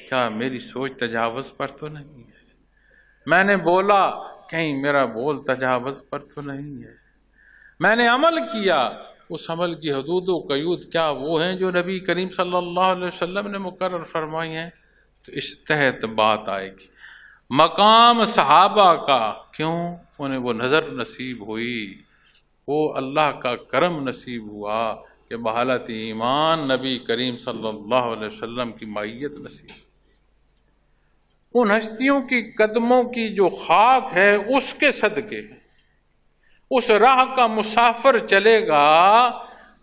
क्या मेरी सोच तजावज़ पर तो नहीं है? मैंने बोला, कहीं मेरा बोल तजावज़ पर तो नहीं है। मैंने अमल किया, उस अमल की हदूद कयूद क्या वो हैं जो नबी करीम सल्लल्लाहु अलैहि वसल्लम ने मुकर फरमाई हैं? तो इस तहत बात आएगी। मकाम सहाबा का क्यों? उन्हें वो नज़र नसीब हुई। वो अल्लाह का करम नसीब हुआ कि बहालत ईमान नबी करीम सल्लल्लाहु अलैहि वसल्लम की माइत नसीब। उन हस्तियों की कदमों की जो खाक है उसके सदके उस राह का मुसाफिर चलेगा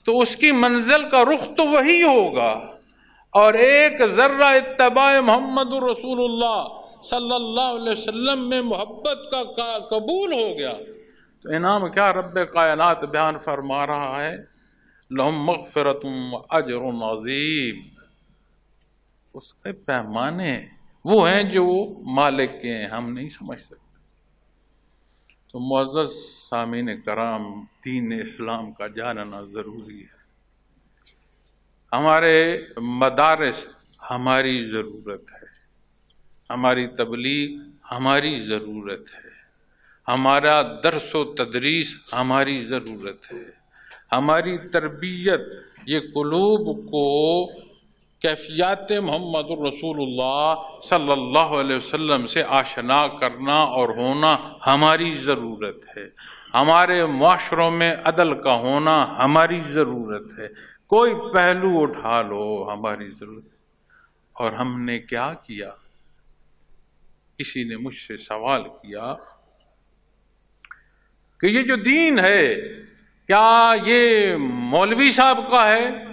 तो उसकी मंजिल का रुख तो वही होगा। और एक जर्रा इतबा मोहम्मद रसूलुल्लाह सल्लल्लाहु अलैहि वसल्लम में मोहब्बत का, का कबूल हो गया। इनाम क्या रब कायनात बयान फरमा रहा है? लहम मगफरत अजर नजीम उसके पैमाने वो हैं जो मालिक के हैं, हम नहीं समझ सकते। तो मुआज़ सामीन कराम दीन इस्लाम का जानना ज़रूरी है। हमारे मदारस हमारी ज़रूरत है। हमारी तबलीग हमारी ज़रूरत है। हमारा दरस व तदरीस हमारी ज़रूरत है। हमारी तरबियत, ये कलूब को कैफियात मोहम्मद रसूलुल्लाह सल्लल्लाहु अलैहि वसल्लम से आशना करना और होना हमारी ज़रूरत है। हमारे माशरों में अदल का होना हमारी ज़रूरत है। कोई पहलू उठा लो हमारी ज़रूरत। और हमने क्या किया? किसी ने मुझसे सवाल किया कि ये जो दीन है, क्या ये मौलवी साहब का है?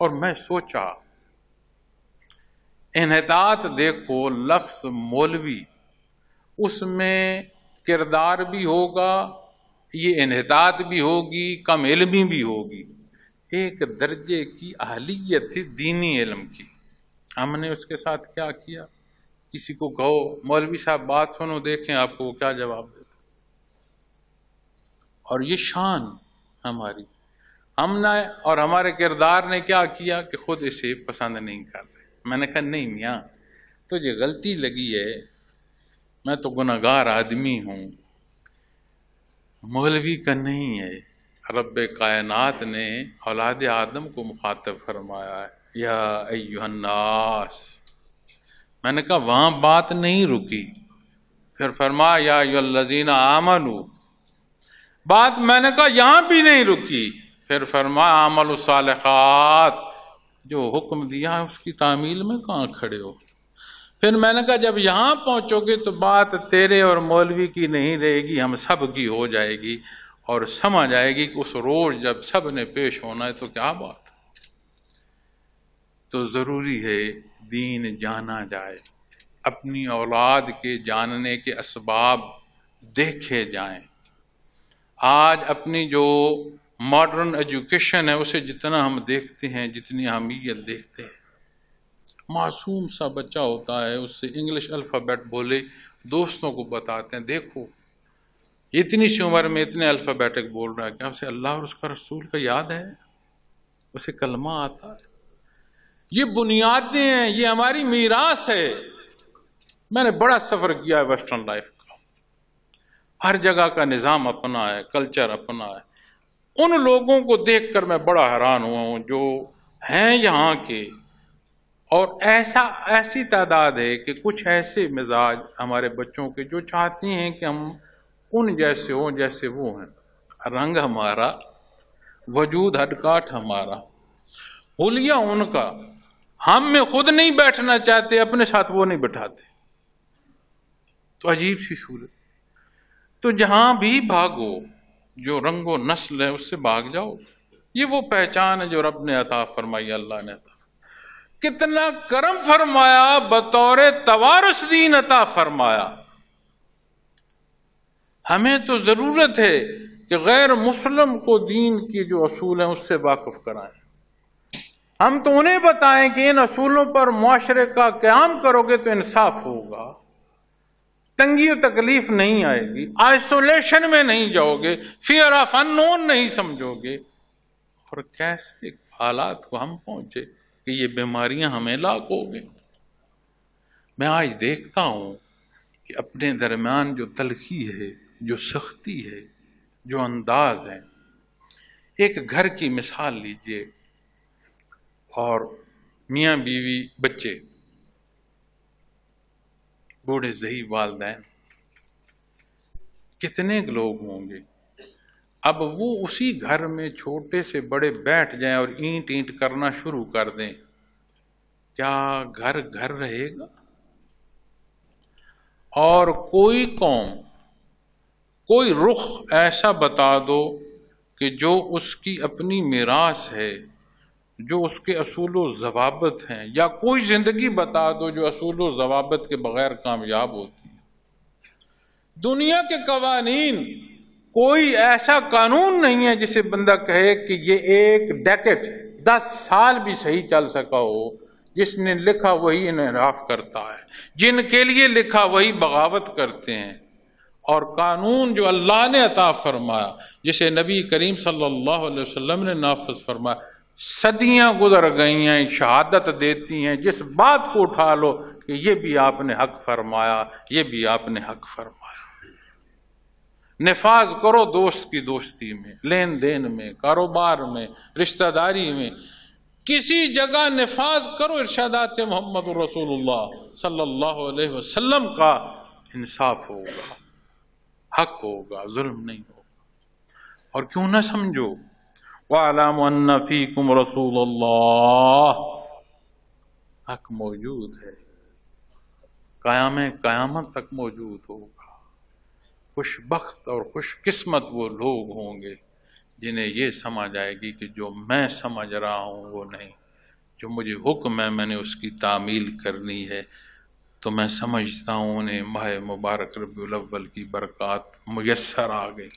और मैं सोचा इनहतात देखो लफ्स मौलवी, उसमें किरदार भी होगा, ये इनहतात भी होगी, कम इलमी भी होगी। एक दर्जे की अहलियत थी दीनी इलम की। हमने उसके साथ क्या किया? किसी को कहो, मौलवी साहब, बात सुनो, देखें आपको क्या जवाब और ये शान हमारी। हमने और हमारे किरदार ने क्या किया कि खुद इसे पसंद नहीं कर रहे। मैंने कहा, नहीं मियाँ, तुझे गलती लगी है। मैं तो गुनागार आदमी हूँ। मौलवी का नहीं है। रब कायनात ने औलाद आदम को मुखातब फरमाया या अयुहन्नास मैंने कहा, वहाँ बात नहीं रुकी। फिर फरमा या लजीना आमनू बात मैंने कहा, यहाँ भी नहीं रुकी। फिर फरमाया, अमल सालखात जो हुक्म दिया है, उसकी तामील में कहाँ खड़े हो? फिर मैंने कहा, जब यहाँ पहुंचोगे तो बात तेरे और मौलवी की नहीं रहेगी, हम सब की हो जाएगी। और समझ आएगी कि उस रोज जब सबने पेश होना है तो क्या बात? तो ज़रूरी है, दीन जाना जाए। अपनी औलाद के जानने के असबाब देखे जाएँ। आज अपनी जो मॉडर्न एजुकेशन है, उसे जितना हम देखते हैं, जितनी अहमियत देखते हैं। मासूम सा बच्चा होता है, उससे इंग्लिश अल्फ़ाबेट बोले, दोस्तों को बताते हैं, देखो, इतनी सी उम्र में इतने अल्फ़ाबेटिक बोल रहा है, क्या उसे अल्लाह और उसका रसूल का याद है? उसे कलमा आता है। ये बुनियादें हैं, ये हमारी मीरास है। मैंने बड़ा सफ़र किया है वेस्टर्न लाइफ हर जगह का निज़ाम अपना है, कल्चर अपना है। उन लोगों को देखकर मैं बड़ा हैरान हुआ हूँ, जो हैं यहाँ के। और ऐसा, ऐसी तादाद है कि कुछ ऐसे मिजाज हमारे बच्चों के जो चाहती हैं कि हम उन जैसे हों, जैसे वो हैं। रंग हमारा, वजूद हडकाट हमारा। हुलिया उनका, हम में खुद नहीं बैठना चाहते, अपने साथ वो नहीं बैठाते। तो अजीब सी सूरत। तो जहाँ भी भागो, जो रंगो नस्ल है, उससे भाग जाओ। ये वो पहचान है जो रब ने अता फरमाई, अल्लाह ने अता। कितना करम फरमाया, बतौर तवारस दीन अता फरमाया। हमें तो ज़रूरत है कि गैर मुस्लिम को दीन के जो असूल हैं, उससे वाकिफ कराएँ। हम तो उन्हें बताएँ कि इन असूलों पर मुआशरे का क्याम करोगे तो इंसाफ होगा। तंगी तकलीफ़ नहीं आएगी, आइसोलेशन में नहीं जाओगे फियर ऑफ़ अननोन नहीं समझोगे। और कैसे हालात को हम पहुँचे कि ये बीमारियाँ हमें लाक हो। गई मैं आज देखता हूँ कि अपने दरमियान जो तलखी है, जो सख्ती है, जो अंदाज है, एक घर की मिसाल लीजिए। और मियाँ बीवी बच्चे बूढ़े जही वालदेन। कितने लोग होंगे? अब वो उसी घर में छोटे से बड़े बैठ जाएँ और ईंट ईंट करना शुरू कर दें। क्या घर घर रहेगा? और कोई कौम, कोई रुख ऐसा बता दो कि जो उसकी अपनी मीरास है जो उसके असूल जवाबत हैं, या कोई ज़िंदगी बता दो जो असूल जवाबत के बगैर कामयाब होती है। दुनिया के कवानीन, कोई ऐसा कानून नहीं है जिसे बंदा कहे कि ये एक डेकेट दस साल भी सही चल सका हो, जिसने लिखा वही इनराफ करता है, जिनके लिए लिखा वही बगावत करते हैं। और कानून जो अल्लाह ने अता फरमाया, जिसे नबी करीम सल्लल्लाहु अलैहि वसल्लम ने नाफज फरमाया सदियाँ गुजर गई हैं शहादत देती हैं। जिस बात को उठा लो कि ये भी आपने हक फरमाया, ये भी आपने हक फरमाया। नफाज करो दोस्त की दोस्ती में लेन देन में, कारोबार में, रिश्तेदारी में। किसी जगह नफाज करो इर्शादात मोहम्मद रसूलुल्लाह सल्लल्लाहु अलैहि वसल्लम का इंसाफ होगा, हक होगा, जुल्म नहीं होगा। और क्यों ना समझो? वालमफ़ीकुम रसूल हक मौजूद है क़याम क़यामत तक मौजूद होगा खुशबख्त और खुशकिस्मत वो लोग होंगे जिन्हें ये समझ आएगी कि जो मैं समझ रहा हूँ वो नहीं जो मुझे हुक्म है मैंने उसकी तामील करनी है तो मैं समझता हूँ उन्हें माह मुबारक रबी की बरक़ात मैसर आ गई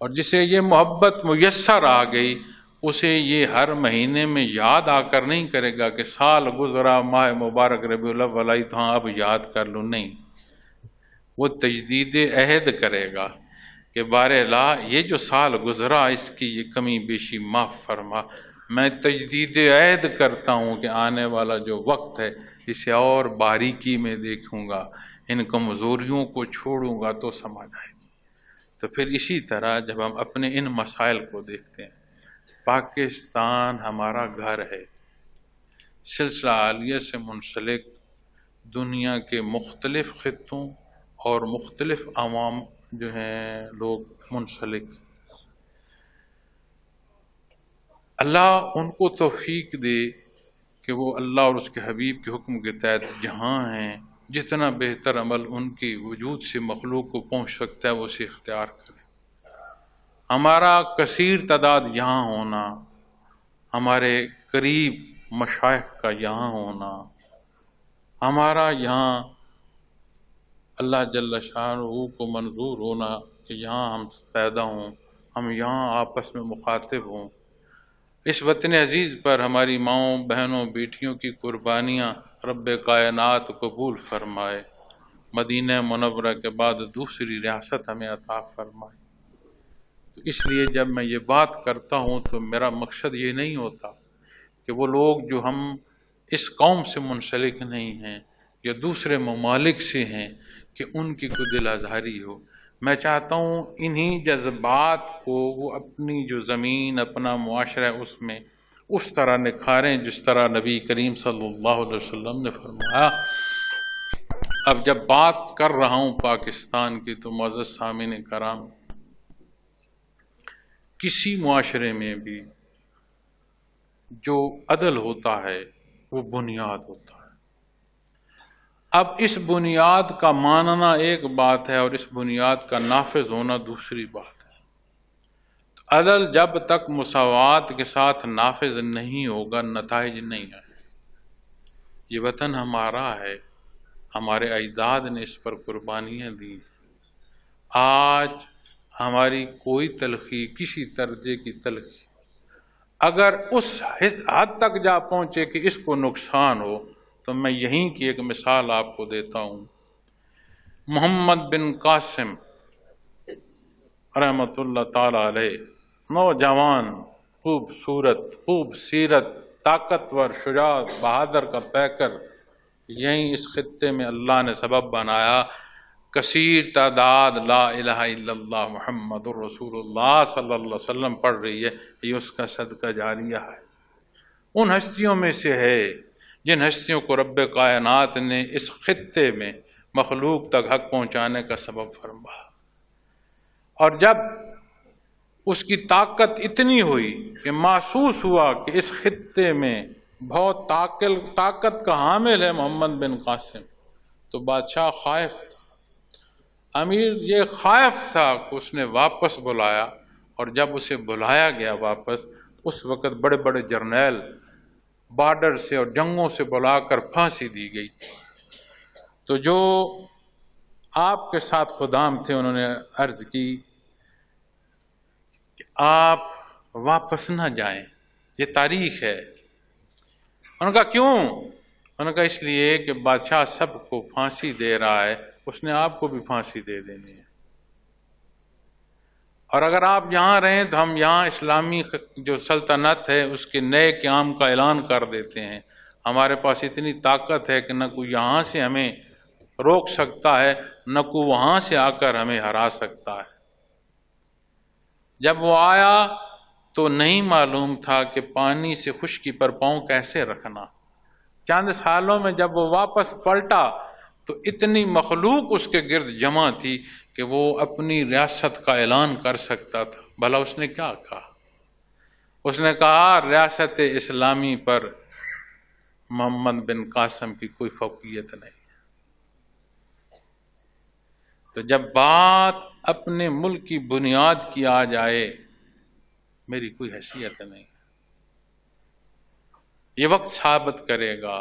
और जिसे ये मोहब्बत मैसर आ गई, उसे ये हर महीने में याद आकर नहीं करेगा कि साल गुजरा, माह मुबारक रबी तो हाँ अब याद कर लूँ। नहीं। वो तजदीद अहद करेगा कि बार ला, ये जो साल गुजरा, इसकी ये कमी बेशी माफ़ फरमा। मैं तजदीद अहद करता हूँ कि आने वाला जो वक्त है, इसे और बारीकी में देखूँगा। इन कमज़ोरियों को छोड़ूँगा तो समझ आए तो फिर इसी तरह जब हम अपने इन मसाइल को देखते हैं, पाकिस्तान हमारा घर है। सिलसिला आलिया से मुंसलिक दुनिया के मुख्तलिफ़ ख़त्ों और मुख्तलिफ़ आवाम जो हैं, लोग मुंसलिक। अल्लाह उनको तोफ़ीक दे कि वो अल्लाह और उसके हबीब के हुक्म के तहत जहाँ हैं जितना बेहतर अमल उनके वजूद से मखलूक को पहुँच सकता है, वो उसे इख्तियार करें। हमारा कसीर तादाद यहाँ होना, हमारे करीब मशाइ का यहाँ होना, हमारा यहाँ अल्लाह जल्ल शाह को मंजूर होना कि यहाँ हम पैदा हों, हम यहाँ आपस में मुखातिब हों। इस वतन अज़ीज़ पर हमारी माओ, बहनों, बेटियों की कुर्बानियाँ रब कायनात कबूल फरमाए। मदीन मनवरा के बाद दूसरी रियासत हमें अता फरमाए। तो इसलिए जब मैं ये बात करता हूँ तो मेरा मकसद ये नहीं होता कि वो लोग जो हम इस कौम से मुंसलिक नहीं हैं, या दूसरे ममालिक से हैं, कि उनकी कोई दिल आज़ारी हो। मैं चाहता हूँ इन्हीं जज्बात को, वो अपनी जो ज़मीन, अपना मुआशरा है, उसमें उस तरह निखारें जिस तरह नबी करीम सल्लल्लाहु अलैहि वसल्लम ने फरमाया। अब जब बात कर रहा हूँ पाकिस्तान की तो मज़द सामिन कराम, किसी मुआशरे में भी जो अदल होता है, वो बुनियाद होता है। अब इस बुनियाद का मानना एक बात है और इस बुनियाद का नाफिज होना दूसरी बात। अदल जब तक मुसावात के साथ नाफिज नहीं होगा नतज नहीं आए ये वतन हमारा है, हमारे अजदाद ने इस पर कुर्बानियाँ दी। आज हमारी कोई तलखी, किसी दर्जे की तलखी, अगर उस हद तक जा पहुँचे कि इसको नुकसान हो तो मैं यहीं की एक मिसाल आपको देता हूँ। मोहम्मद बिन कासिम रहमतुल्लाह ताला नौजवान खूबसूरत खूब सीरत, ताकतवर, शुजात, बहादुर का पैकर, यहीं इस खत्े में अल्लाह ने सबब बनाया। कसीर तादाद, ला इला मोहम्मद रसूलुल्लाह सल्लल्लाहु अलैहि वसल्लम पढ़ रही है, ये उसका सदका जारिया है। उन हस्तियों में से है, जिन हस्तियों को रब कायनात ने इस खत्े में मखलूक तक हक पहुँचाने का सबब फरमा और जब उसकी ताकत इतनी हुई कि महसूस हुआ कि इस खत्े में बहुत ताकल, ताकत का हामिल है मोहम्मद बिन कासिम। तो बादशाह खायफ था। अमीर ये खाइफ था कि उसने वापस बुलाया और जब उसे बुलाया गया वापस, उस वक़्त बड़े बड़े जर्नैल बॉर्डर से और जंगों से बुलाकर फांसी दी गई तो जो आपके साथ खुदाम थे, उन्होंने अर्ज़ कि आप वापस ना जाएँ। ये तारीख है। उन्होंने कहा, क्यों? उन्होंने कहा, इसलिए कि बादशाह सबको फांसी दे रहा है। उसने आपको भी फांसी दे देनी है। और अगर आप यहाँ रहें तो हम यहाँ इस्लामी जो सल्तनत है, उसके नए क्याम का ऐलान कर देते हैं। हमारे पास इतनी ताकत है कि न कोई यहाँ से हमें रोक सकता है, न कोई वहाँ से आकर हमें हरा सकता है। जब वो आया तो नहीं मालूम था कि पानी से खुशकी पर पाँव कैसे रखना। चंद सालों में जब वो वापस पलटा तो इतनी मखलूक उसके गिर्द जमा थी कि वो अपनी रियासत का ऐलान कर सकता था। भला उसने क्या कहा? उसने कहा, रियासत इस्लामी पर मोहम्मद बिन कासम की कोई फौकियत नहीं तो जब बात अपने मुल्क की बुनियाद की आ जाए, मेरी कोई हैसियत नहीं। ये वक्त साबित करेगा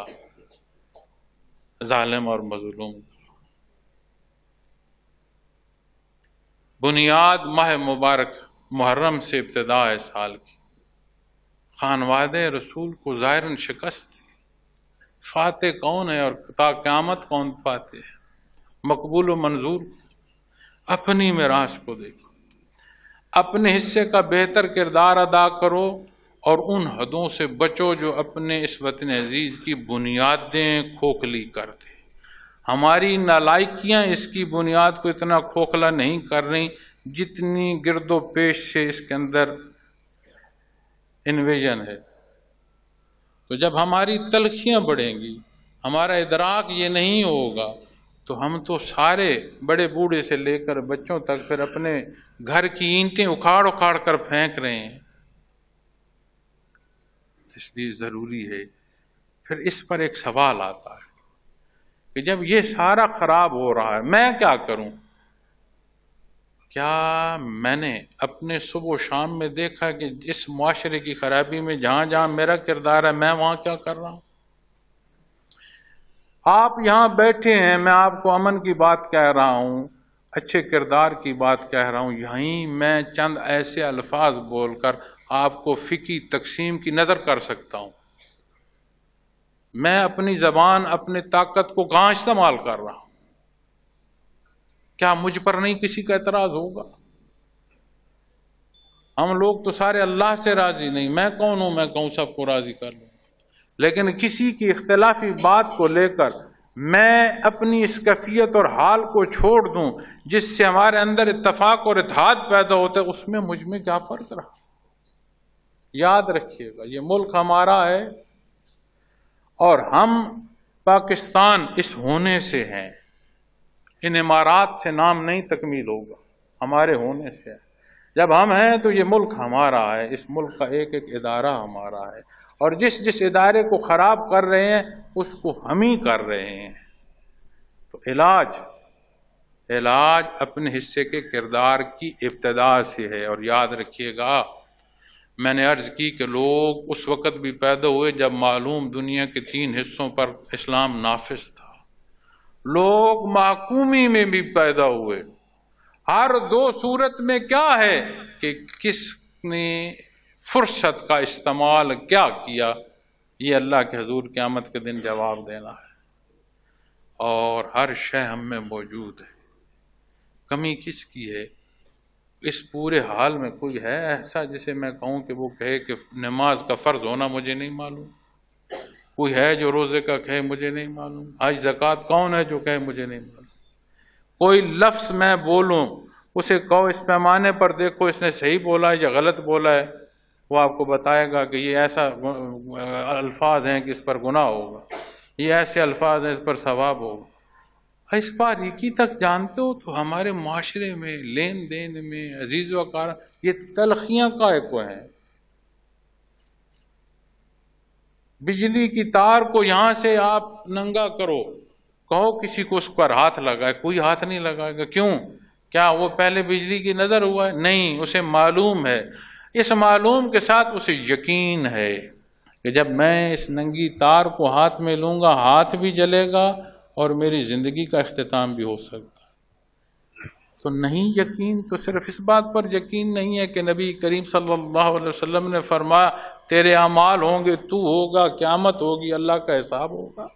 जालिम और मजलूम। बुनियाद माह मुबारक मुहर्रम से इब्तदा है साल की। खानवाद रसूल को ज़ाहिर शिकस्त थी फाते कौन है और क़्यामत कौन फाते है? मकबूल मंजूर अपनी मेराज को देखो। अपने हिस्से का बेहतर किरदार अदा करो और उन हदों से बचो जो अपने इस वतन अज़ीज़ की बुनियादें खोखली कर दे। हमारी नालायकियाँ इसकी बुनियाद को इतना खोखला नहीं कर रही जितनी गिरदो पेश से इसके अंदर इन्वेजन है। तो जब हमारी तलखियाँ बढ़ेंगी, हमारा इदराक ये नहीं होगा तो हम तो सारे बड़े बूढ़े से लेकर बच्चों तक फिर अपने घर की ईंटें उखाड़ उखाड़ कर फेंक रहे हैं। इसलिए ज़रूरी है, फिर इस पर एक सवाल आता है कि जब ये सारा खराब हो रहा है, मैं क्या करूँ? क्या मैंने अपने सुबह शाम में देखा कि इस माशरे की खराबी में जहाँ जहाँ मेरा किरदार है, मैं वहाँ क्या कर रहा हूँ? आप यहाँ बैठे हैं, मैं आपको अमन की बात कह रहा हूँ, अच्छे किरदार की बात कह रहा हूँ। यहीं मैं चंद ऐसे अल्फाज बोलकर आपको फिकी तकसीम की नज़र कर सकता हूँ। मैं अपनी जबान, अपनी ताकत को कहाँ इस्तेमाल कर रहा हूँ? क्या मुझ पर नहीं किसी का एतराज़ होगा? हम लोग तो सारे अल्लाह से राज़ी नहीं। मैं कौन हूँ? मैं कहूँ, सबको राज़ी कर लू। लेकिन किसी की इख्तलाफी बात को लेकर मैं अपनी इस कैफियत और हाल को छोड़ दूँ, जिससे हमारे अंदर इतफाक और इतिहाद पैदा होता है उसमें मुझमें क्या फ़र्क रहा? याद रखिएगा, ये मुल्क हमारा है और हम पाकिस्तान इस होने से हैं। इन इमारात से नाम नहीं तकमील होगा, हमारे होने से जब हम हैं तो ये मुल्क हमारा है, इस मुल्क का एक एक इदारा हमारा है। और जिस जिस इदारे को ख़राब कर रहे हैं, उसको हम ही कर रहे हैं। तो इलाज इलाज अपने हिस्से के किरदार की इब्तदा से है। और याद रखिएगा, मैंने अर्ज़ की कि लोग उस वक़्त भी पैदा हुए जब मालूम दुनिया के तीन हिस्सों पर इस्लाम नाफिज था। लोग माकूमी में भी पैदा हुए। हर दो सूरत में क्या है कि किसने फुर्सत का इस्तेमाल क्या किया? ये अल्लाह के हजूर क़्यामत के दिन जवाब देना है। और हर शय हम में मौजूद है। कमी किसकी है? इस पूरे हाल में कोई है ऐसा जिसे मैं कहूँ कि वो कहे कि नमाज़ का फ़र्ज़ होना मुझे नहीं मालूम? कोई है जो रोज़े का कहे मुझे नहीं मालूम? आज जक़ात कौन है जो कहे मुझे नहीं मालूम? कोई लफ्ज़ मैं बोलूँ, उसे कहो, इस पैमाने पर देखो, इसने सही बोला है या गलत बोला है? वो आपको बताएगा कि ये ऐसा अल्फाज हैं कि इस पर गुनाह होगा। ये ऐसे अल्फाज हैं इस पर सवाब होगा। इस बारीकी तक जानते हो तो हमारे माशरे में लेन देन में, अज़ीज़ वकार ये तलखियाँ काय को हैं। बिजली की तार को यहाँ से आप नंगा करो। कहो किसी को उस पर हाथ लगाए। कोई हाथ नहीं लगाएगा। क्यों? क्या वो पहले बिजली की नज़र हुआ है? नहीं, उसे मालूम है। इस मालूम के साथ उसे यकीन है कि जब मैं इस नंगी तार को हाथ में लूँगा, हाथ भी जलेगा और मेरी ज़िंदगी का अख्ताम भी हो सकता तो नहीं यकीन तो सिर्फ़ इस बात पर यकीन नहीं है कि नबी करीम सल्लल्लाहु अलैहि वसल्लम ने फरमाया, तेरे अमाल होंगे, तू होगा, क्यामत होगी, अल्लाह का हिसाब होगा।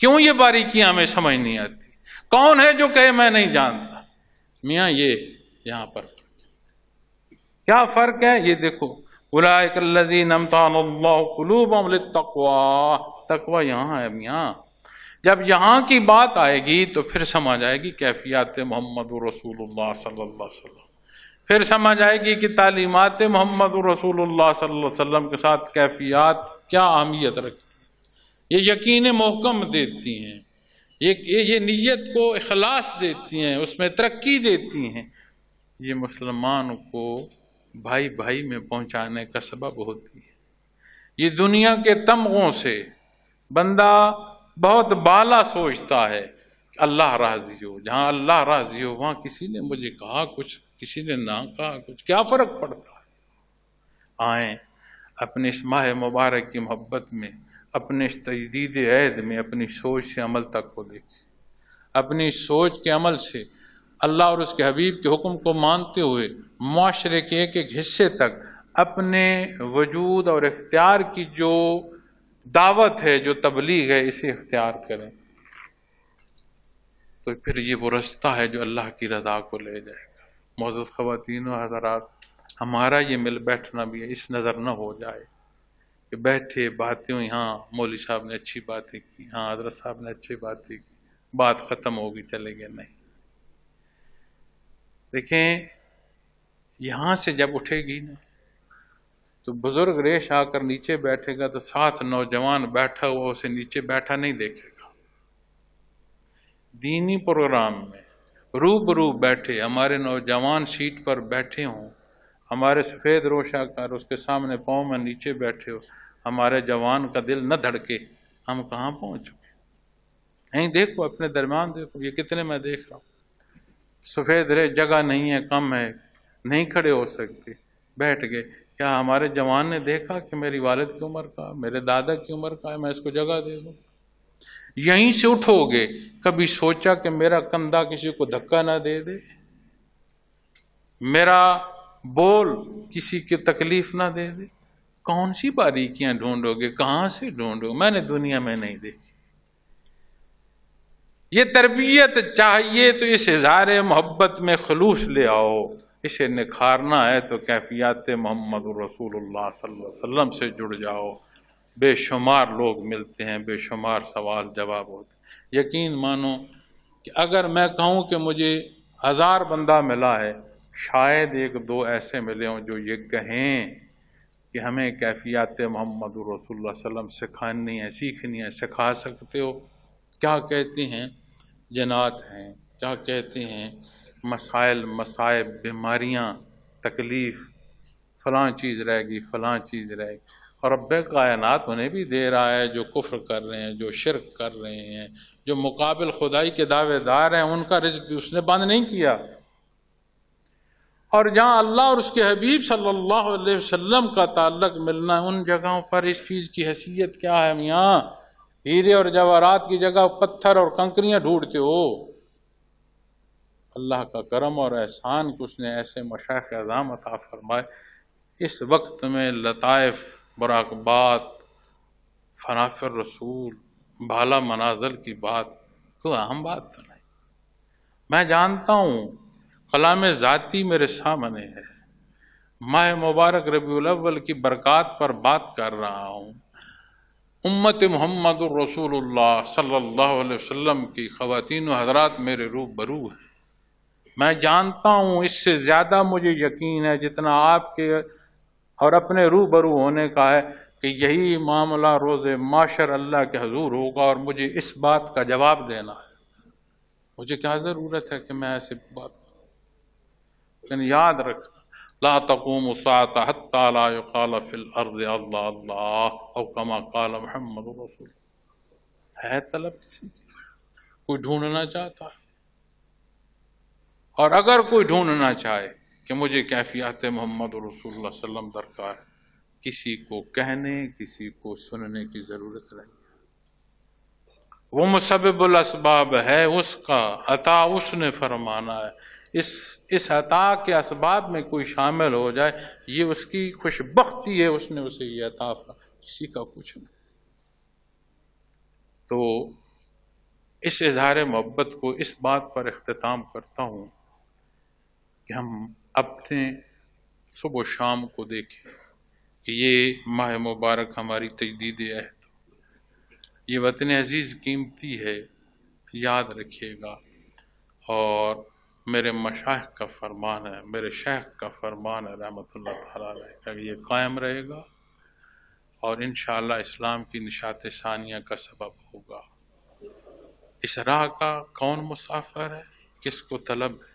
क्यों ये बारीकियाँ हमें समझ नहीं आती? कौन है जो कहे, मैं नहीं जानता। मियाँ, ये यहाँ पर क्या फ़र्क है? ये देखो। तकवा तकवा यहाँ है मियाँ जब यहाँ की बात आएगी तो फिर समझ आएगी कैफियात मोहम्मद रसूलुल्लाह सल्लल्लाहु फिर समझ आएगी कि तालीमत मोहम्मद रसूलुल्लाह वसल्लम के साथ कैफियात क्या अहमियत रखती है। ये यकीन महकम देती हैं। ये ये नीयत को अखलास देती हैं, उसमें तरक्की देती हैं। ये मुसलमान को भाई भाई में पहुँचाने का सबब होती है। ये दुनिया के तमगों से बंदा बहुत बाला सोचता है अल्लाह राज़ी हो। जहाँ अल्लाह राज़ी हो, वहाँ किसी ने मुझे कहा कुछ, किसी ने ना कहा कुछ। क्या फ़र्क पड़ता है? आए अपने इस माह मुबारक की मोहब्बत में, अपने इस तजदीद ऐद में, अपनी सोच से अमल तक को देखें। अपनी सोच के अमल से अल्लाह और उसके हबीब के हुक्म को मानते हुए माशरे के एक एक हिस्से तक अपने वजूद और इख्तियार की जो दावत है, जो तबलीग है, इसे इख्तियार करें। तो फिर ये वो रास्ता है जो अल्लाह की रजा को ले जाएगा। मौजूद ख़वान हजरात, हमारा ये मिल बैठना भी है, इस नज़र न हो जाए कि बैठे बातें हुई हाँ मौली साहब ने अच्छी बातें की हाँ हज़रत साहब ने अच्छी बातें की, बात ख़त्म होगी चले गए नहीं। देखें यहाँ से जब उठेगी ना तो बुज़ुर्ग रेश आकर नीचे बैठेगा तो साथ नौजवान बैठा हुआ उसे नीचे बैठा नहीं देखेगा। दीनी प्रोग्राम में रूबरू बैठे, हमारे नौजवान सीट पर बैठे हों, हमारे सफ़ेद रोशा कर उसके सामने पाँव में नीचे बैठे हो, हमारे जवान का दिल न धड़के, हम कहाँ पहुँच चुके? नहीं, देखो, अपने दरमियान देखो, ये कितने मैं देख रहा हूँ। सफ़ेद रे, जगह नहीं है, कम है। नहीं खड़े हो सकते। बैठ गए। क्या हमारे जवान ने देखा कि मेरी वालिद की उम्र का, मेरे दादा की उम्र का है, मैं इसको जगह दे दूँ? यहीं से उठोगे। कभी सोचा कि मेरा कंधा किसी को धक्का ना दे दे? मेरा बोल किसी की तकलीफ़ ना दे दे? कौन सी बारीकियाँ ढूंढोगे? कहाँ से ढूंढोगे? मैंने दुनिया में नहीं देखी। ये तरबियत चाहिए तो इस इजहार मोहब्बत में खलूस ले आओ। इसे निखारना है तो कैफियत मोहम्मद अलैहि वसल्लम से जुड़ जाओ। बेशुमार लोग मिलते हैं, बेशुमार सवाल जवाब होते यकीन मानो कि अगर मैं कहूँ कि मुझे हज़ार बंदा मिला है, शायद एक दो ऐसे मिले हों जो ये कहें कि हमें कैफियत मोहम्मद वसल्लम सिखानी है, सीखनी है, सिखा सकते हो। क्या कहते हैं? जनात हैं। क्या कहते हैं? मसाइल, मसाइब, बीमारियाँ, तकलीफ़, फ़लाँ चीज़ रहेगी, फ़लाँ चीज़ रहेगी। और अब कायनात उन्हें भी दे रहा है, जो कुफ्र कर रहे हैं, जो शिरक कर रहे हैं, जो मुकाबिल खुदाई के दावेदार हैं, उनका रिज्क भी उसने बंद नहीं किया। और जहाँ अल्लाह और उसके हबीब सल्लल्लाहु अलैहि वसल्लम का ताल्लुक मिलना है, उन जगहों पर इस चीज़ की हैसियत क्या है मियाँ? हीरे और जवाहरात की जगह पत्थर और कंकरियाँ ढूंढते हो। अल्लाह का करम और एहसान कि उसने ऐसे मशाक अजाम अता फरमाए। इस वक्त में लताइफ बराकबात फनाफर रसूल, भाला मनाजल की बात, कोई अहम बात तो नहीं। मैं जानता हूँ, कलाम ज़ाती मेरे सामने है। माह मुबारक रबी अव्वल की बरक़ात पर बात कर रहा हूँ। उम्मत मोहम्मद सल्लल्लाहु अलैहि वसल्लम की ख़वातीन हजरात मेरे रूबरू हैं। मैं जानता हूँ इससे ज़्यादा मुझे यकीन है जितना आपके और अपने रूबरू होने का है कि यही मामला रोज़ माशर अल्लाह के हजूर होगा और मुझे इस बात का जवाब देना है। मुझे क्या ज़रूरत है कि मैं ऐसे बात लेकिन याद रख, ला तकूम रसूल। है तलब किसी कोई ढूंढना चाहता है? और अगर कोई ढूंढना चाहे कि मुझे कैफियत मोहम्मद रसूल दरकार, किसी को कहने, किसी को सुनने की ज़रूरत नहीं वो मुसबुल असबाब है, उसका अता उसने फरमाना है। इस इस अता के इसबाब में कोई शामिल हो जाए, ये उसकी खुशबख्ती है, उसने उसे ये अता किसी का कुछ नहीं। तो इस इजहार मोहब्बत को इस बात पर अख्ताम करता हूँ कि हम अपने सुबह शाम को देखें कि ये माह मुबारक हमारी तजदीद अहद ये वतन अज़ीज़ कीमती है, याद रखिएगा। और मेरे मशाह का फरमान है, मेरे शेख का फरमान है रहमत का, ये कायम रहेगा और इन इस्लाम की निशात सानिया का सबब होगा। इस राह का कौन मुसाफर है? किसको तलब है?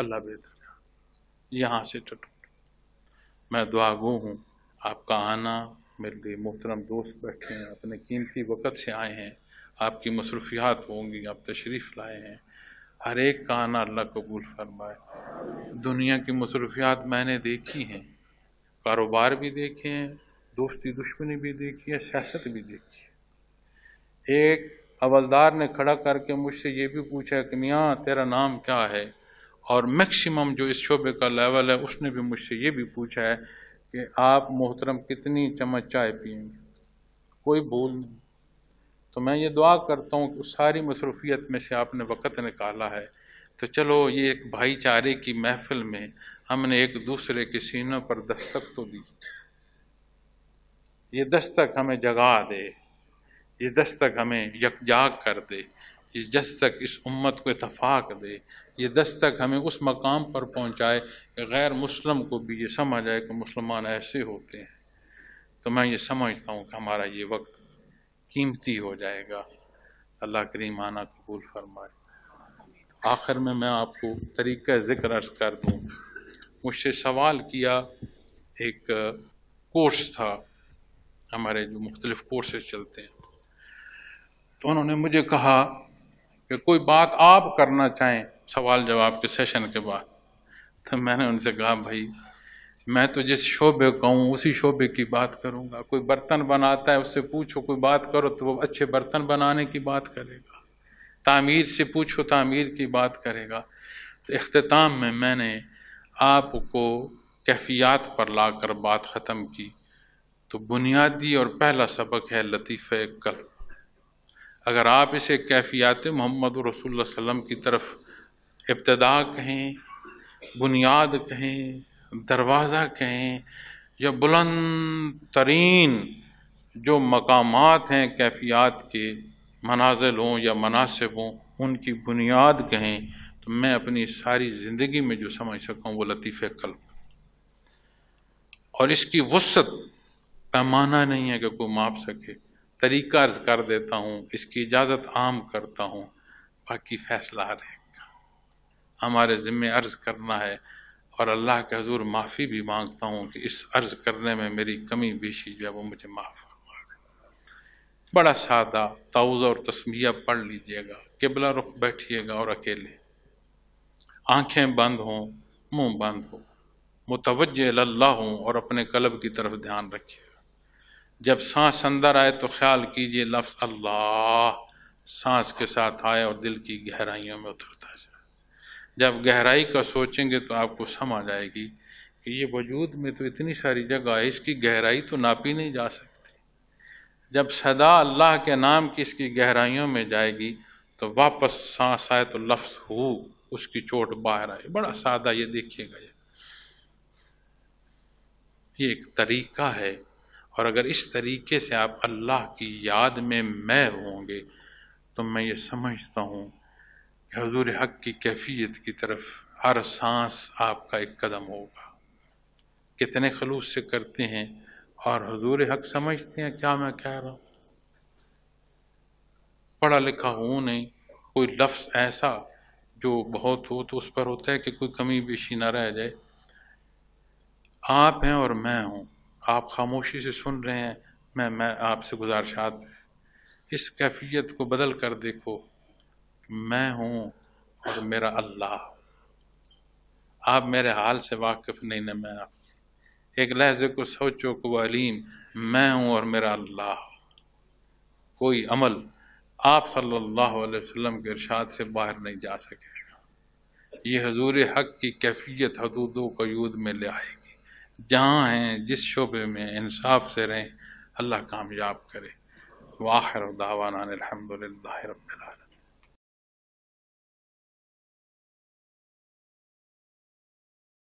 अल्लाह बेहतर यहाँ से टूट। मैं दुआ गो हूँ, आपका आना, मेरे लिए मोहतरम दोस्त बैठे हैं, अपने कीमती वक़्त से आए हैं, आपकी मसरूफियात होंगी, आप तशरीफ़ लाए हैं। हर एक का आना अल्लाह कबूल फरमाए। दुनिया की मसरूफियात मैंने देखी हैं, कारोबार भी देखे हैं, दोस्ती दुश्मनी भी देखी है, सियासत भी देखी है। एक हवलदार ने खड़ा करके मुझसे ये भी पूछा कि मियाँ, तेरा नाम क्या है? और मैक्सिमम जो इस शोबे का लेवल है, उसने भी मुझसे ये भी पूछा है कि आप मोहतरम कितनी चम्मच चाय पियेंगे? कोई भूल नहीं। तो मैं ये दुआ करता हूँ कि उस सारी मसरूफियत में से आपने वक़्त निकाला है। तो चलो, ये एक भाईचारे की महफिल में हमने एक दूसरे के सीनों पर दस्तक तो दी। ये दस्तक हमें जगा दे, ये दस्तक हमें यकजाग कर दे। ये दस्तक इस उम्मत को इतफाक दे, ये दस्तक हमें उस मकाम पर पहुँचाए कि गैर मुस्लिम को भी ये समझ आए कि मुसलमान ऐसे होते हैं। तो मैं ये समझता हूँ कि हमारा ये वक्त कीमती हो जाएगा। अल्लाह करीम आना कबूल फरमाए। आखिर में मैं आपको तरीका ज़िक्र अर्ज़ कर दूँ। मुझसे सवाल किया एक कोर्स था, हमारे जो मुख्तलिफ़ कोर्सेज चलते हैं। तो उन्होंने मुझे कहा कि कोई बात आप करना चाहें, सवाल जवाब के सेशन के बाद। तो मैंने उनसे कहा, भाई, मैं तो जिस शोबे का हूँ उसी शोबे की बात करूँगा। कोई बर्तन बनाता है, उससे पूछो, कोई बात करो तो वो अच्छे बर्तन बनाने की बात करेगा। तामीर से पूछो, तामीर की बात करेगा। तो अख्ताम में मैंने आपको कैफियात पर लाकर बात ख़त्म की। तो बुनियादी और पहला सबक है लतीफ़ कल्ब। अगर आप इसे कैफियात मोहम्मद रसूल की तरफ़ इब्तदा कहें, बुनियाद कहें, दरवाज़ा कहें, या बुलंद तरीन जो मकामात हैं कैफियात के, मनाजिल हों या मनासिब हों उनकी बुनियाद कहें तो मैं अपनी सारी ज़िंदगी में जो समझ सकूँ वो लतीफ़ कल और इसकी वसत पैमाना नहीं है कि कोई माप सके। तरीका अर्ज़ कर देता हूँ, इसकी इजाज़त आम करता हूँ, बाकी फैसला रहेगा हमारे ज़िम्मे अर्ज़ करना है और अल्लाह के हजूर माफ़ी भी माँगता हूँ कि इस अर्ज़ करने में मेरी कमी बेशी जो है वो मुझे माफ़ बड़ा सादा ताउज़ और तस्मिया पढ़ लीजिएगा, किबला रुख बैठिएगा और अकेले। आँखें बंद हों, मुँह बंद हो मुतवज अल्लाह हों और अपने कलब की तरफ़ ध्यान रखिएगा जब सांस अंदर आए तो ख्याल कीजिए लफ्ज़ अल्लाह। सांस के साथ आए और दिल की गहराइयों में उतरता जाए। जब गहराई का सोचेंगे तो आपको समझ आएगी कि ये वजूद में तो इतनी सारी जगह है, इसकी गहराई तो नापी नहीं जा सकती। जब सदा अल्लाह के नाम की इसकी गहराइयों में जाएगी तो वापस सांस आए तो लफ्ज़ हो, उसकी चोट बाहर आए। बड़ा सादा ये देखिएगा ये। एक तरीका है और अगर इस तरीके से आप अल्लाह की याद में मैं होंगे तो मैं ये समझता हूँ कि हजूर हक की कैफियत की तरफ़ हर सांस आपका एक कदम होगा। कितने खलूस से करते हैं और हजूर हक समझते हैं क्या मैं कह रहा हूँ। पढ़ा लिखा हूँ नहीं, कोई लफ्ज़ ऐसा जो बहुत हो तो उस पर होता है कि कोई कमी बेशी ना रह जाए। आप हैं और मैं हूँ। आप खामोशी से सुन रहे हैं, मैं मैं आपसे गुजारशात इस कैफियत को बदल कर देखो, मैं हूँ और मेरा अल्लाह। आप मेरे हाल से वाकिफ़ नहीं न मैं। आप एक लहजे को सोचो को अलीम, मैं हूँ और मेरा अल्लाह। कोई अमल आप सल्लल्लाहु अलैहि वसल्लम के इरशाद से बाहर नहीं जा सकेगा। ये हजूर हक की कैफियत हदूदों को यूद में ले आएगी। जहाँ हैं, जिस शोबे में इंसाफ से रहें, अल्लाह कामयाब करे। वाहिर दावाना अलहमदिल्ला रबाल